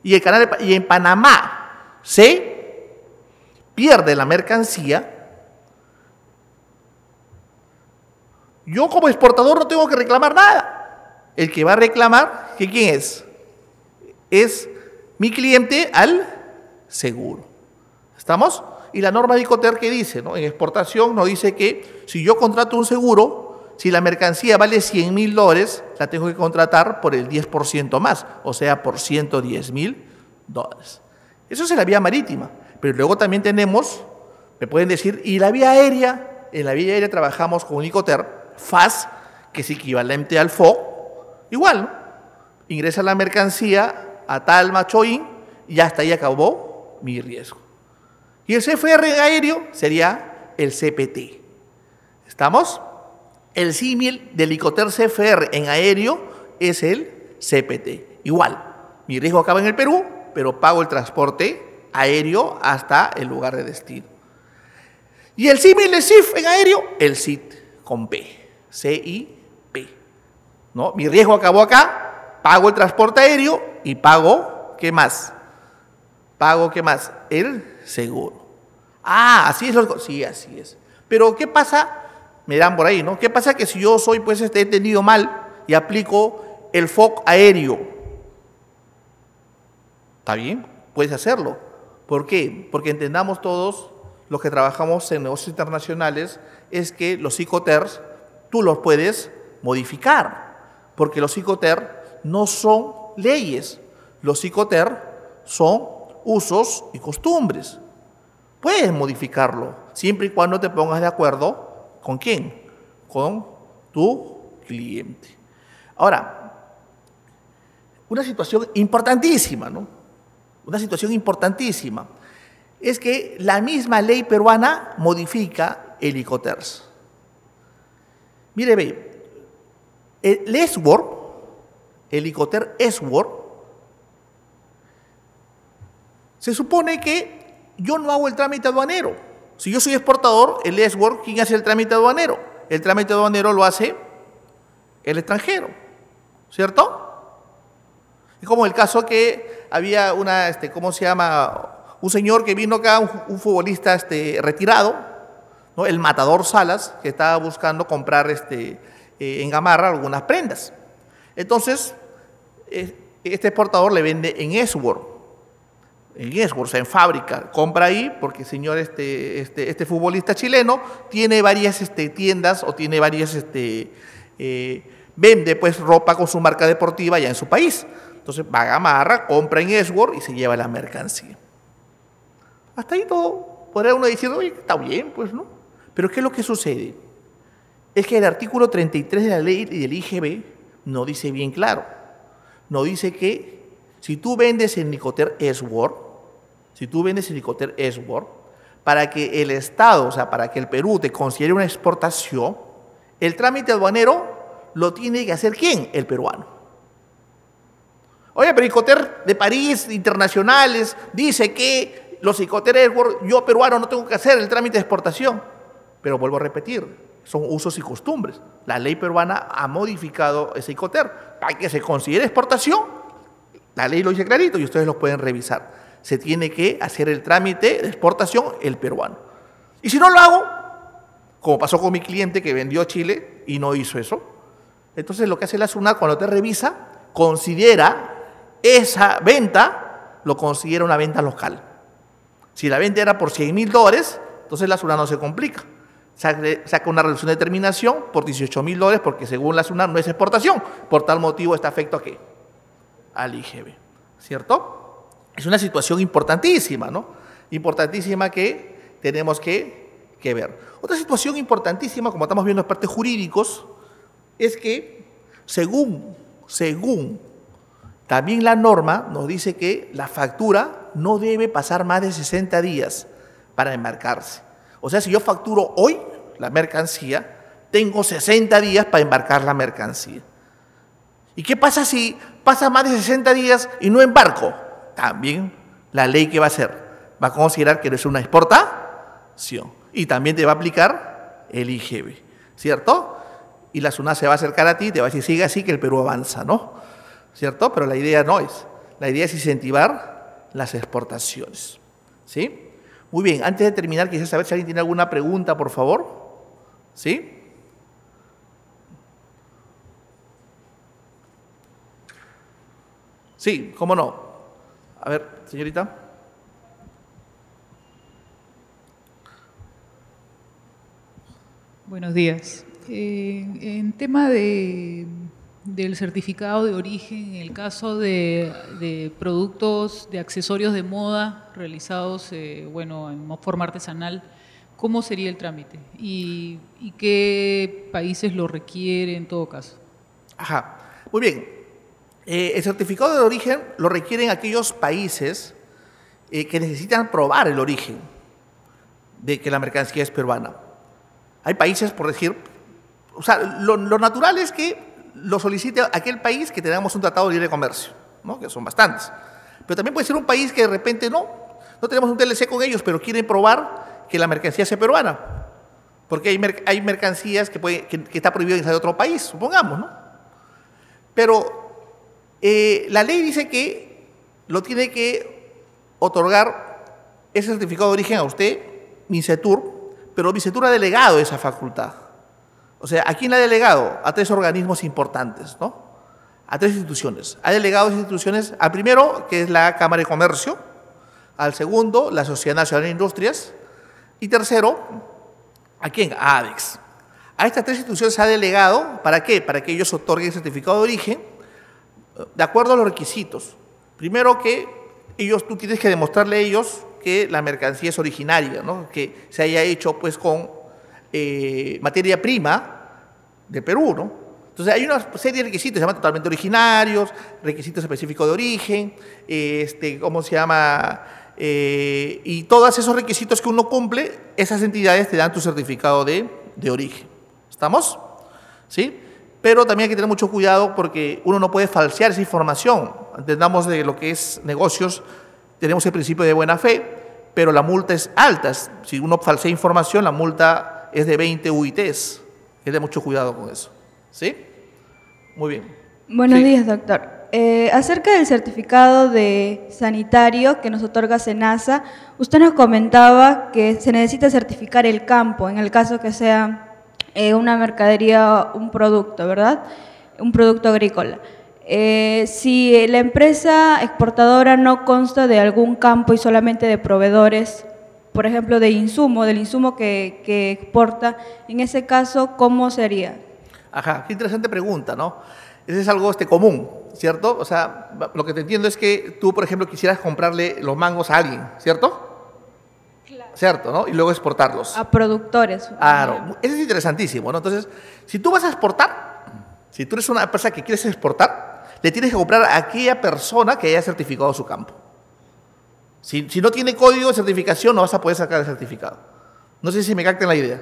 Speaker 1: y el canal de, y en Panamá se pierde la mercancía, yo como exportador no tengo que reclamar nada. El que va a reclamar, ¿que ¿quién es? Es mi cliente al seguro. ¿Estamos? Y la norma de ICOTER que dice, ¿no? En exportación nos dice que si yo contrato un seguro, si la mercancía vale 100 mil dólares, la tengo que contratar por el 10% más, o sea, por 110 mil dólares. Eso es en la vía marítima. Pero luego también tenemos, me pueden decir, y la vía aérea, en la vía aérea trabajamos con ICOTER, FAS, que es equivalente al FO, igual, ¿no? Ingresa la mercancía a tal machoín y hasta ahí acabó mi riesgo. Y el CFR aéreo sería el CPT. ¿Estamos? El símil del Icoter CFR en aéreo es el CPT. Igual, mi riesgo acaba en el Perú, pero pago el transporte aéreo hasta el lugar de destino. Y el símil de CIF en aéreo, el CIT con P, C-I-P. ¿No? Mi riesgo acabó acá, pago el transporte aéreo y pago, ¿qué más? Pago, ¿qué más? El seguro. Ah, así es. Lo... Sí, así es. Pero ¿qué pasa? Me dan por ahí, ¿no? ¿Qué pasa que si yo soy, pues, este, he entendido mal y aplico el FOC aéreo? ¿Está bien? Puedes hacerlo. ¿Por qué? Porque entendamos todos, los que trabajamos en negocios internacionales, es que los ICOTERs tú los puedes modificar, porque los ICOTER no son leyes, los ICOTER son usos y costumbres. Puedes modificarlo, siempre y cuando te pongas de acuerdo con quién, con tu cliente. Ahora, una situación importantísima, ¿no? Una situación importantísima es que la misma ley peruana modifica el ICOTERS. Mire, ve, el ESWOR, el ICOTER ESWOR, se supone que yo no hago el trámite aduanero. Si yo soy exportador, el ESWOR, ¿quién hace el trámite aduanero? El trámite aduanero lo hace el extranjero, ¿cierto? Es como el caso que había una, este, ¿cómo se llama? Un señor que vino acá, un, futbolista este, retirado, ¿no? el matador Salas, que estaba buscando comprar este, eh, en Gamarra algunas prendas. Entonces, este exportador le vende en Esword en Esword, o sea, en fábrica, compra ahí porque el señor, este, este, este futbolista chileno, tiene varias este, tiendas o tiene varias, este, eh, vende pues ropa con su marca deportiva ya en su país. Entonces va a Gamarra, compra en Esword y se lleva la mercancía. Hasta ahí todo, podría uno decir, oye, está bien, pues, ¿no? Pero ¿qué es lo que sucede? Es que el artículo 33 de la ley del IGB no dice bien claro. No dice que si tú vendes en Nicoter Esword, si tú vendes helicóptero Esword, para que el Estado, o sea, para que el Perú te considere una exportación, el trámite aduanero lo tiene que hacer quién? El peruano. Oye, pero Icoter de París, internacionales, dice que los Icoter Edward, yo peruano no tengo que hacer el trámite de exportación. Pero vuelvo a repetir, son usos y costumbres. La ley peruana ha modificado ese Icoter para que se considere exportación. La ley lo dice clarito y ustedes lo pueden revisar se tiene que hacer el trámite de exportación el peruano. Y si no lo hago, como pasó con mi cliente que vendió a Chile y no hizo eso, entonces lo que hace la SUNAT cuando te revisa, considera esa venta, lo considera una venta local. Si la venta era por 100 mil dólares, entonces la SUNAT no se complica. Saca una reducción de terminación por 18 mil dólares porque según la SUNAT no es exportación. Por tal motivo está afecto a qué? Al IGB. ¿Cierto? Es una situación importantísima, ¿no? Importantísima que tenemos que, ver. Otra situación importantísima, como estamos viendo en partes jurídicos, es que según, según también la norma nos dice que la factura no debe pasar más de 60 días para embarcarse. O sea, si yo facturo hoy la mercancía, tengo 60 días para embarcar la mercancía. ¿Y qué pasa si pasa más de 60 días y no embarco? también la ley que va a hacer va a considerar que eres una exportación y también te va a aplicar el IGB, ¿cierto? Y la SUNA se va a acercar a ti y te va a decir, sigue así que el Perú avanza, ¿no? ¿Cierto? Pero la idea no es. La idea es incentivar las exportaciones, ¿sí? Muy bien, antes de terminar, quisiera saber si alguien tiene alguna pregunta, por favor. ¿Sí? Sí, cómo no. A ver, señorita.
Speaker 2: Buenos días. Eh, en tema de, del certificado de origen, en el caso de, productos, de accesorios de moda realizados eh, bueno, en forma artesanal, ¿cómo sería el trámite? ¿Y, ¿Y qué países lo requieren en todo caso?
Speaker 1: Ajá, muy bien. Eh, el certificado de origen lo requieren aquellos países eh, que necesitan probar el origen de que la mercancía es peruana. Hay países, por decir, o sea, lo, natural es que lo solicite aquel país que tengamos un tratado de libre comercio, ¿no? que son bastantes. Pero también puede ser un país que de repente no, no tenemos un TLC con ellos, pero quieren probar que la mercancía sea peruana. Porque hay, mercancías que, puede, que, está prohibido de otro país, supongamos, ¿no? Pero eh, la ley dice que lo tiene que otorgar ese certificado de origen a usted, MINCETUR, pero MINCETUR ha delegado esa facultad. O sea, ¿a quién ha delegado? A tres organismos importantes, ¿no? A tres instituciones. Ha delegado esas instituciones al primero, que es la Cámara de Comercio, al segundo, la Sociedad Nacional de Industrias, y tercero, ¿a quién? A ADEX. A estas tres instituciones ha delegado, ¿para qué? Para que ellos otorguen el certificado de origen de acuerdo a los requisitos. Primero que ellos, tú tienes que demostrarle a ellos que la mercancía es originaria, ¿no? que se haya hecho pues con eh, materia prima de Perú, ¿no? Entonces hay una serie de requisitos, se llaman totalmente originarios, requisitos específicos de origen, este, ¿cómo se llama? Eh, y todos esos requisitos que uno cumple, esas entidades te dan tu certificado de, de origen. ¿Estamos? ¿Sí? pero también hay que tener mucho cuidado porque uno no puede falsear esa información. Entendamos de lo que es negocios, tenemos el principio de buena fe, pero la multa es alta. Si uno falsea información, la multa es de 20 UITs. Que tener mucho cuidado con eso. ¿Sí? Muy bien.
Speaker 3: Buenos días, doctor. Eh, acerca del certificado de sanitario que nos otorga SENASA, usted nos comentaba que se necesita certificar el campo en el caso que sea eh, una mercadería, un producto, ¿verdad? Un producto agrícola. Eh, si la empresa exportadora no consta de algún campo y solamente de proveedores, por ejemplo, de insumo, del insumo que, que exporta, en ese caso, ¿cómo sería?
Speaker 1: Ajá, qué interesante pregunta, ¿no? Ese es algo este, común, ¿cierto? O sea, lo que te entiendo es que tú, por ejemplo, quisieras comprarle los mangos a alguien, ¿cierto? ¿Cierto? ¿no? Y luego exportarlos.
Speaker 3: A productores.
Speaker 1: Claro, eso es interesantísimo, ¿no? Entonces, si tú vas a exportar, si tú eres una empresa que quieres exportar, le tienes que comprar a aquella persona que haya certificado su campo. Si, no tiene código de certificación, no vas a poder sacar el certificado. No sé si me capten la idea.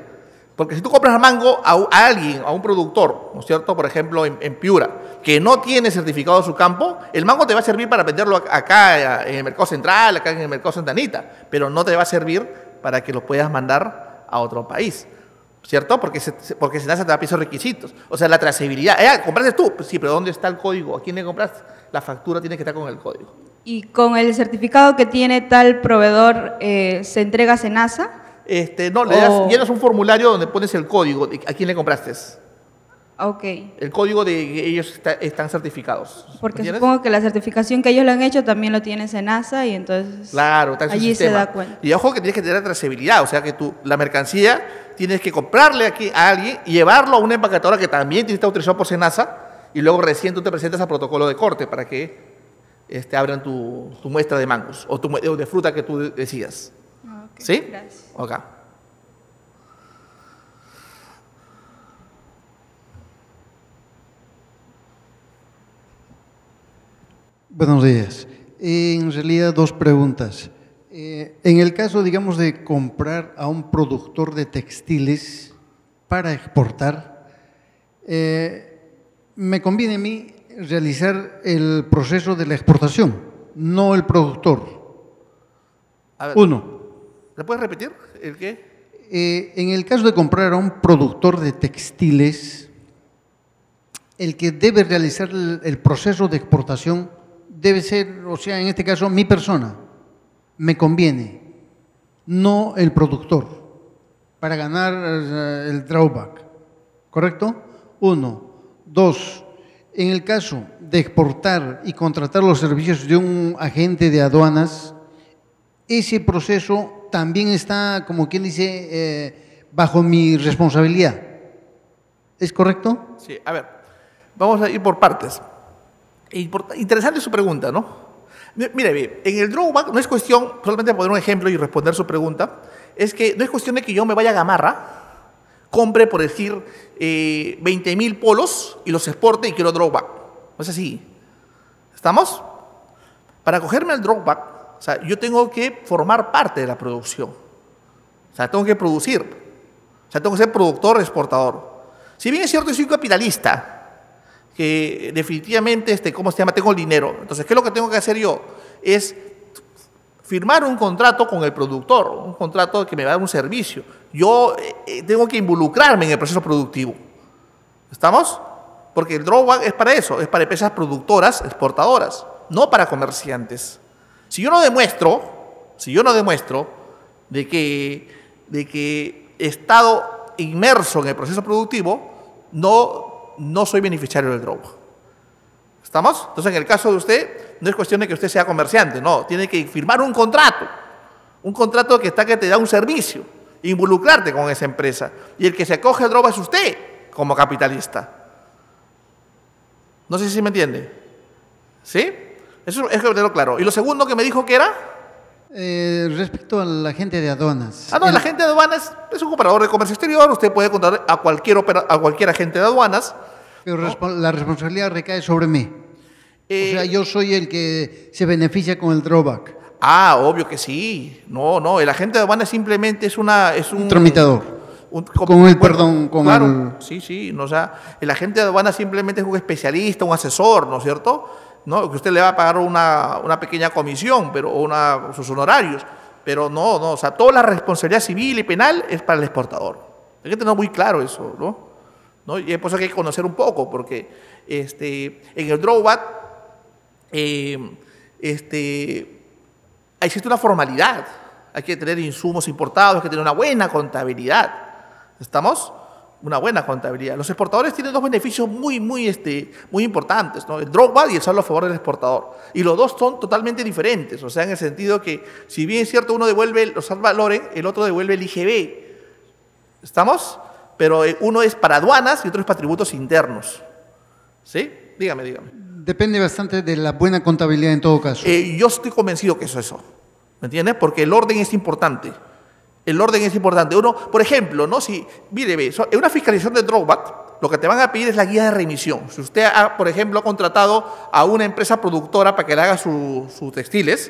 Speaker 1: Porque si tú compras mango a, alguien, a un productor, ¿no es cierto? Por ejemplo, en, Piura, que no tiene certificado su campo, el mango te va a servir para venderlo acá en el mercado central, acá en el mercado Santanita, pero no te va a servir para que lo puedas mandar a otro país. ¿Cierto? Porque se, porque se te da esos requisitos. O sea, la trazabilidad. Eh, ¿Compraste tú? Pues sí, pero ¿dónde está el código? ¿A quién le compraste? La factura tiene que estar con el código.
Speaker 3: ¿Y con el certificado que tiene tal proveedor eh, se entrega a SENASA?
Speaker 1: Este, no, le das, llenas un formulario donde pones el código de a quién le compraste.
Speaker 3: Ok.
Speaker 1: El código de que ellos están certificados.
Speaker 3: Porque supongo que la certificación que ellos le han hecho también lo tiene Senasa y entonces
Speaker 1: claro, allí se da cuenta. Y ojo que tienes que tener trazabilidad, o sea que tú, la mercancía tienes que comprarle aquí a alguien y llevarlo a una empacadora que también tiene que estar autorizado por Senasa y luego recién tú te presentas al protocolo de corte para que este, abran tu, muestra de mangos o, tu, de fruta que tú decías. ¿Sí? Gracias. Ok.
Speaker 4: Buenos días. En realidad, dos preguntas. Eh, en el caso, digamos, de comprar a un productor de textiles para exportar, eh, me conviene a mí realizar el proceso de la exportación, no el productor. Uno.
Speaker 1: ¿Le puedes repetir el qué?
Speaker 4: Eh, en el caso de comprar a un productor de textiles, el que debe realizar el, proceso de exportación debe ser, o sea, en este caso, mi persona. Me conviene, no el productor, para ganar eh, el drawback. ¿Correcto? Uno. Dos, en el caso de exportar y contratar los servicios de un agente de aduanas, ese proceso también está, como quien dice, eh, bajo mi responsabilidad. ¿Es correcto?
Speaker 1: Sí, a ver, vamos a ir por partes. Interesante su pregunta, ¿no? Mire, en el drawback no es cuestión, solamente poner un ejemplo y responder su pregunta, es que no es cuestión de que yo me vaya a Gamarra, compre, por decir, eh, 20 mil polos y los exporte y quiero drawback. No es así. ¿Estamos? Para cogerme el drawback, o sea, yo tengo que formar parte de la producción. O sea, tengo que producir. O sea, tengo que ser productor, exportador. Si bien es cierto que soy capitalista, que definitivamente, este, ¿cómo se llama? Tengo el dinero. Entonces, ¿qué es lo que tengo que hacer yo? Es firmar un contrato con el productor, un contrato que me va a dar un servicio. Yo eh, eh, tengo que involucrarme en el proceso productivo. ¿Estamos? Porque el drawback es para eso, es para empresas productoras, exportadoras, no para comerciantes. Si yo no demuestro, si yo no demuestro de que, de que he estado inmerso en el proceso productivo, no, no soy beneficiario del drogo. ¿Estamos? Entonces, en el caso de usted, no es cuestión de que usted sea comerciante, no, tiene que firmar un contrato, un contrato que está que te da un servicio, involucrarte con esa empresa. Y el que se acoge al droga es usted, como capitalista. No sé si me entiende. ¿Sí? Eso es que tenerlo claro. ¿Y lo segundo que me dijo que era?
Speaker 4: Eh, respecto a la gente de aduanas.
Speaker 1: Ah, no, la gente de aduanas es un operador de comercio exterior. Usted puede contar a cualquier, a cualquier agente de aduanas.
Speaker 4: Pero la responsabilidad recae sobre mí. O sea, eh, yo soy el que se beneficia con el drawback.
Speaker 1: Ah, obvio que sí. No, no, el agente de aduanas simplemente es una... Es un,
Speaker 4: tramitador. con el perdón, con
Speaker 1: claro, Sí, sí, no, o sea, el agente de aduanas simplemente es un especialista, un asesor, ¿no es cierto? ¿no? que usted le va a pagar una, pequeña comisión, pero una, sus honorarios, pero no, no, o sea, toda la responsabilidad civil y penal es para el exportador. Hay que tener muy claro eso, ¿no? ¿No? Y es por eso que hay que conocer un poco, porque este, en el drawback eh, este, existe una formalidad, hay que tener insumos importados, hay que tener una buena contabilidad, ¿estamos? una buena contabilidad. Los exportadores tienen dos beneficios muy, muy, este, muy importantes, ¿no? el drawback y el saldo a favor del exportador. Y los dos son totalmente diferentes, o sea, en el sentido que, si bien es cierto, uno devuelve los valores, el otro devuelve el IGB. ¿Estamos? Pero eh, uno es para aduanas y otro es para tributos internos. ¿Sí? Dígame, dígame.
Speaker 4: Depende bastante de la buena contabilidad en todo caso.
Speaker 1: Eh, yo estoy convencido que eso es eso. ¿Me entiendes? Porque el orden es importante. El orden es importante. Uno, por ejemplo, ¿no? Si, mire, ve, en una fiscalización de drawback, lo que te van a pedir es la guía de remisión. Si usted ha, por ejemplo, contratado a una empresa productora para que le haga sus textiles,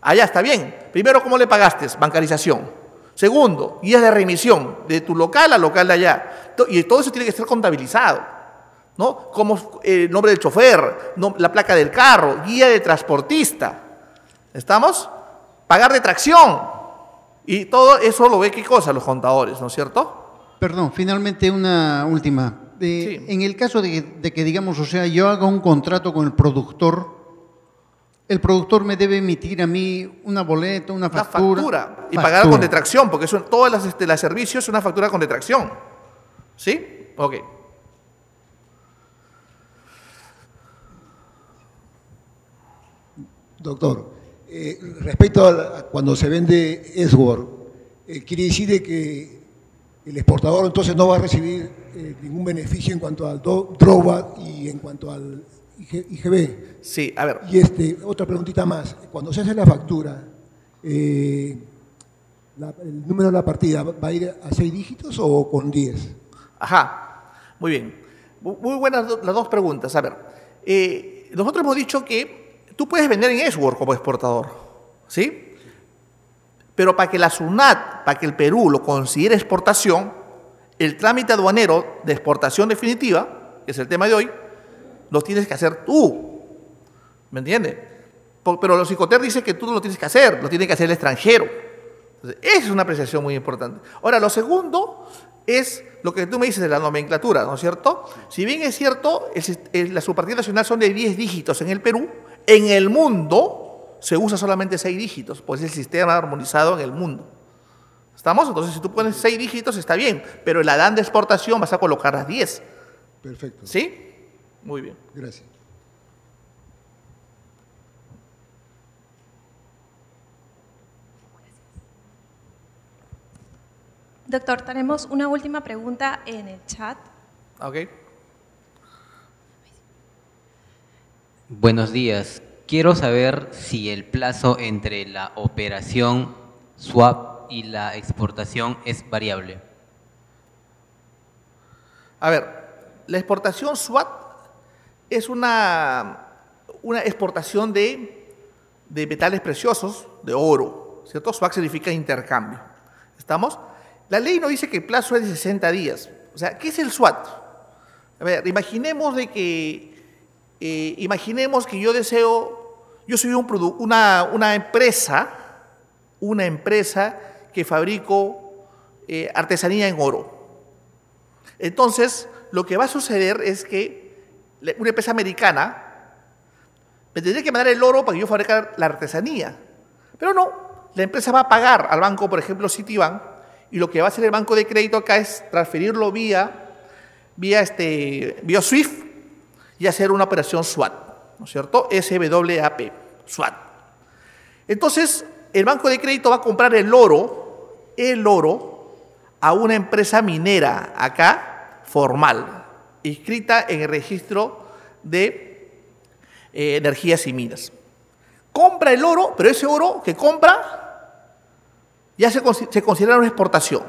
Speaker 1: allá está bien. Primero, ¿cómo le pagaste? Bancarización. Segundo, guía de remisión de tu local al local de allá. Y todo eso tiene que ser contabilizado. ¿No? Como el nombre del chofer, la placa del carro, guía de transportista. ¿Estamos? Pagar de tracción. Y todo eso lo ve qué cosa los contadores, ¿no es cierto?
Speaker 4: Perdón, finalmente una última. En el caso de, que, digamos, o sea, yo haga un contrato con el productor, el productor me debe emitir a mí una boleta, una factura.
Speaker 1: Una factura. Y pagar con detracción, porque son todas las, este, las servicios es una factura con detracción. ¿Sí? Ok.
Speaker 5: Doctor, eh, respecto a, cuando se vende Esword, eh, quiere decir que el exportador entonces no va a recibir eh, ningún beneficio en cuanto al drawback y en cuanto al IGB.
Speaker 1: Sí, a ver.
Speaker 5: Y este, otra preguntita más. Cuando se hace la factura, el número de la partida va a ir a seis dígitos o con diez?
Speaker 1: Ajá, muy bien. Muy buenas las dos preguntas. A ver, nosotros hemos dicho que Tú puedes vender en Esword como exportador, ¿sí? Pero para que la SUNAT, para que el Perú lo considere exportación, el trámite aduanero de exportación definitiva, que es el tema de hoy, lo tienes que hacer tú. ¿Me entiendes? Pero los psicoter dice que tú no lo tienes que hacer, lo tiene que hacer el extranjero. esa es una apreciación muy importante. Ahora, lo segundo es lo que tú me dices de la nomenclatura, ¿no es cierto? Si bien es cierto, la subpartida nacional son de 10 dígitos en el Perú, en el mundo se usa solamente 6 dígitos, pues es el sistema armonizado en el mundo. ¿Estamos? Entonces, si tú pones 6 dígitos está bien, pero en la DAN de exportación vas a colocar las 10.
Speaker 5: Perfecto.
Speaker 1: ¿Sí? Muy bien.
Speaker 5: Gracias.
Speaker 6: Doctor, tenemos una última pregunta en el chat.
Speaker 1: Ok.
Speaker 7: Buenos días. Quiero saber si el plazo entre la operación swap y la exportación es variable.
Speaker 1: A ver, la exportación swap es una, una exportación de, de metales preciosos, de oro, ¿cierto? Swap significa intercambio. ¿Estamos? La ley no dice que el plazo es de 60 días. O sea, ¿qué es el SWAT? A ver, imaginemos de que, eh, imaginemos que yo deseo, yo soy un una, una empresa, una empresa que fabrico eh, artesanía en oro. Entonces, lo que va a suceder es que una empresa americana me tendría que mandar el oro para que yo fabrique la artesanía. Pero no, la empresa va a pagar al banco, por ejemplo, Citibank, y lo que va a hacer el banco de crédito acá es transferirlo vía, vía, este, vía SWIFT y hacer una operación SWAT, ¿no es cierto? SWAP, SWAT. Entonces, el banco de crédito va a comprar el oro, el oro, a una empresa minera acá, formal, inscrita en el registro de eh, energías y minas. Compra el oro, pero ese oro que compra ya se, considera una exportación.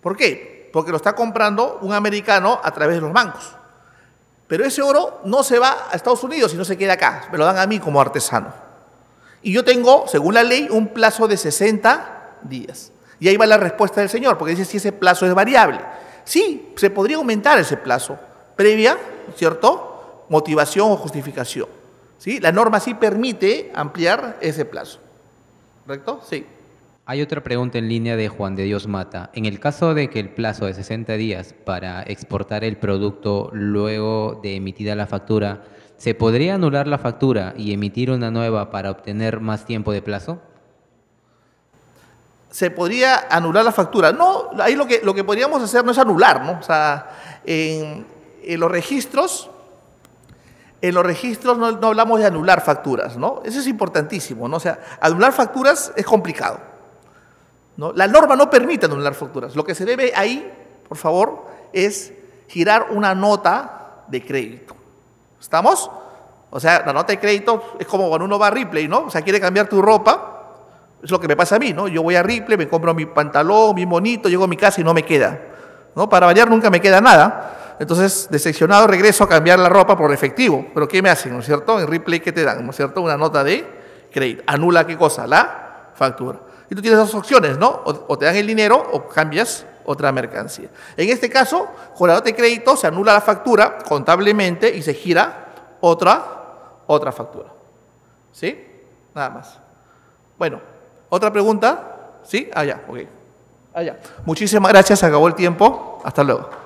Speaker 1: ¿Por qué? Porque lo está comprando un americano a través de los bancos. Pero ese oro no se va a Estados Unidos y no se queda acá, me lo dan a mí como artesano. Y yo tengo, según la ley, un plazo de 60 días. Y ahí va la respuesta del señor, porque dice si ese plazo es variable. Sí, se podría aumentar ese plazo, previa, ¿cierto? Motivación o justificación. ¿Sí? La norma sí permite ampliar ese plazo. ¿Correcto? Sí.
Speaker 7: Hay otra pregunta en línea de Juan de Dios Mata. En el caso de que el plazo de 60 días para exportar el producto luego de emitida la factura, ¿se podría anular la factura y emitir una nueva para obtener más tiempo de plazo?
Speaker 1: se podría anular la factura. No, ahí lo que, lo que podríamos hacer no es anular, ¿no? O sea, en, los registros, en los registros no, no, hablamos de anular facturas, ¿no? Eso es importantísimo, ¿no? O sea, anular facturas es complicado, ¿no? La norma no permite anular facturas. Lo que se debe ahí, por favor, es girar una nota de crédito. ¿Estamos? O sea, la nota de crédito es como cuando uno va a Ripley, ¿no? O sea, quiere cambiar tu ropa, es lo que me pasa a mí, ¿no? Yo voy a Ripley, me compro mi pantalón, mi monito, llego a mi casa y no me queda, ¿no? Para variar nunca me queda nada. Entonces, decepcionado, regreso a cambiar la ropa por efectivo. ¿Pero qué me hacen, no es cierto? En Ripley, ¿qué te dan, no es cierto? Una nota de crédito. Anula qué cosa? La factura. Y tú tienes dos opciones, ¿no? O, te dan el dinero o cambias otra mercancía. En este caso, con la nota de crédito se anula la factura contablemente y se gira otra, otra factura. ¿Sí? Nada más. Bueno, ¿otra pregunta? ¿Sí? Ah, ya, ok. Ah, ya. Muchísimas gracias, acabó el tiempo. Hasta luego.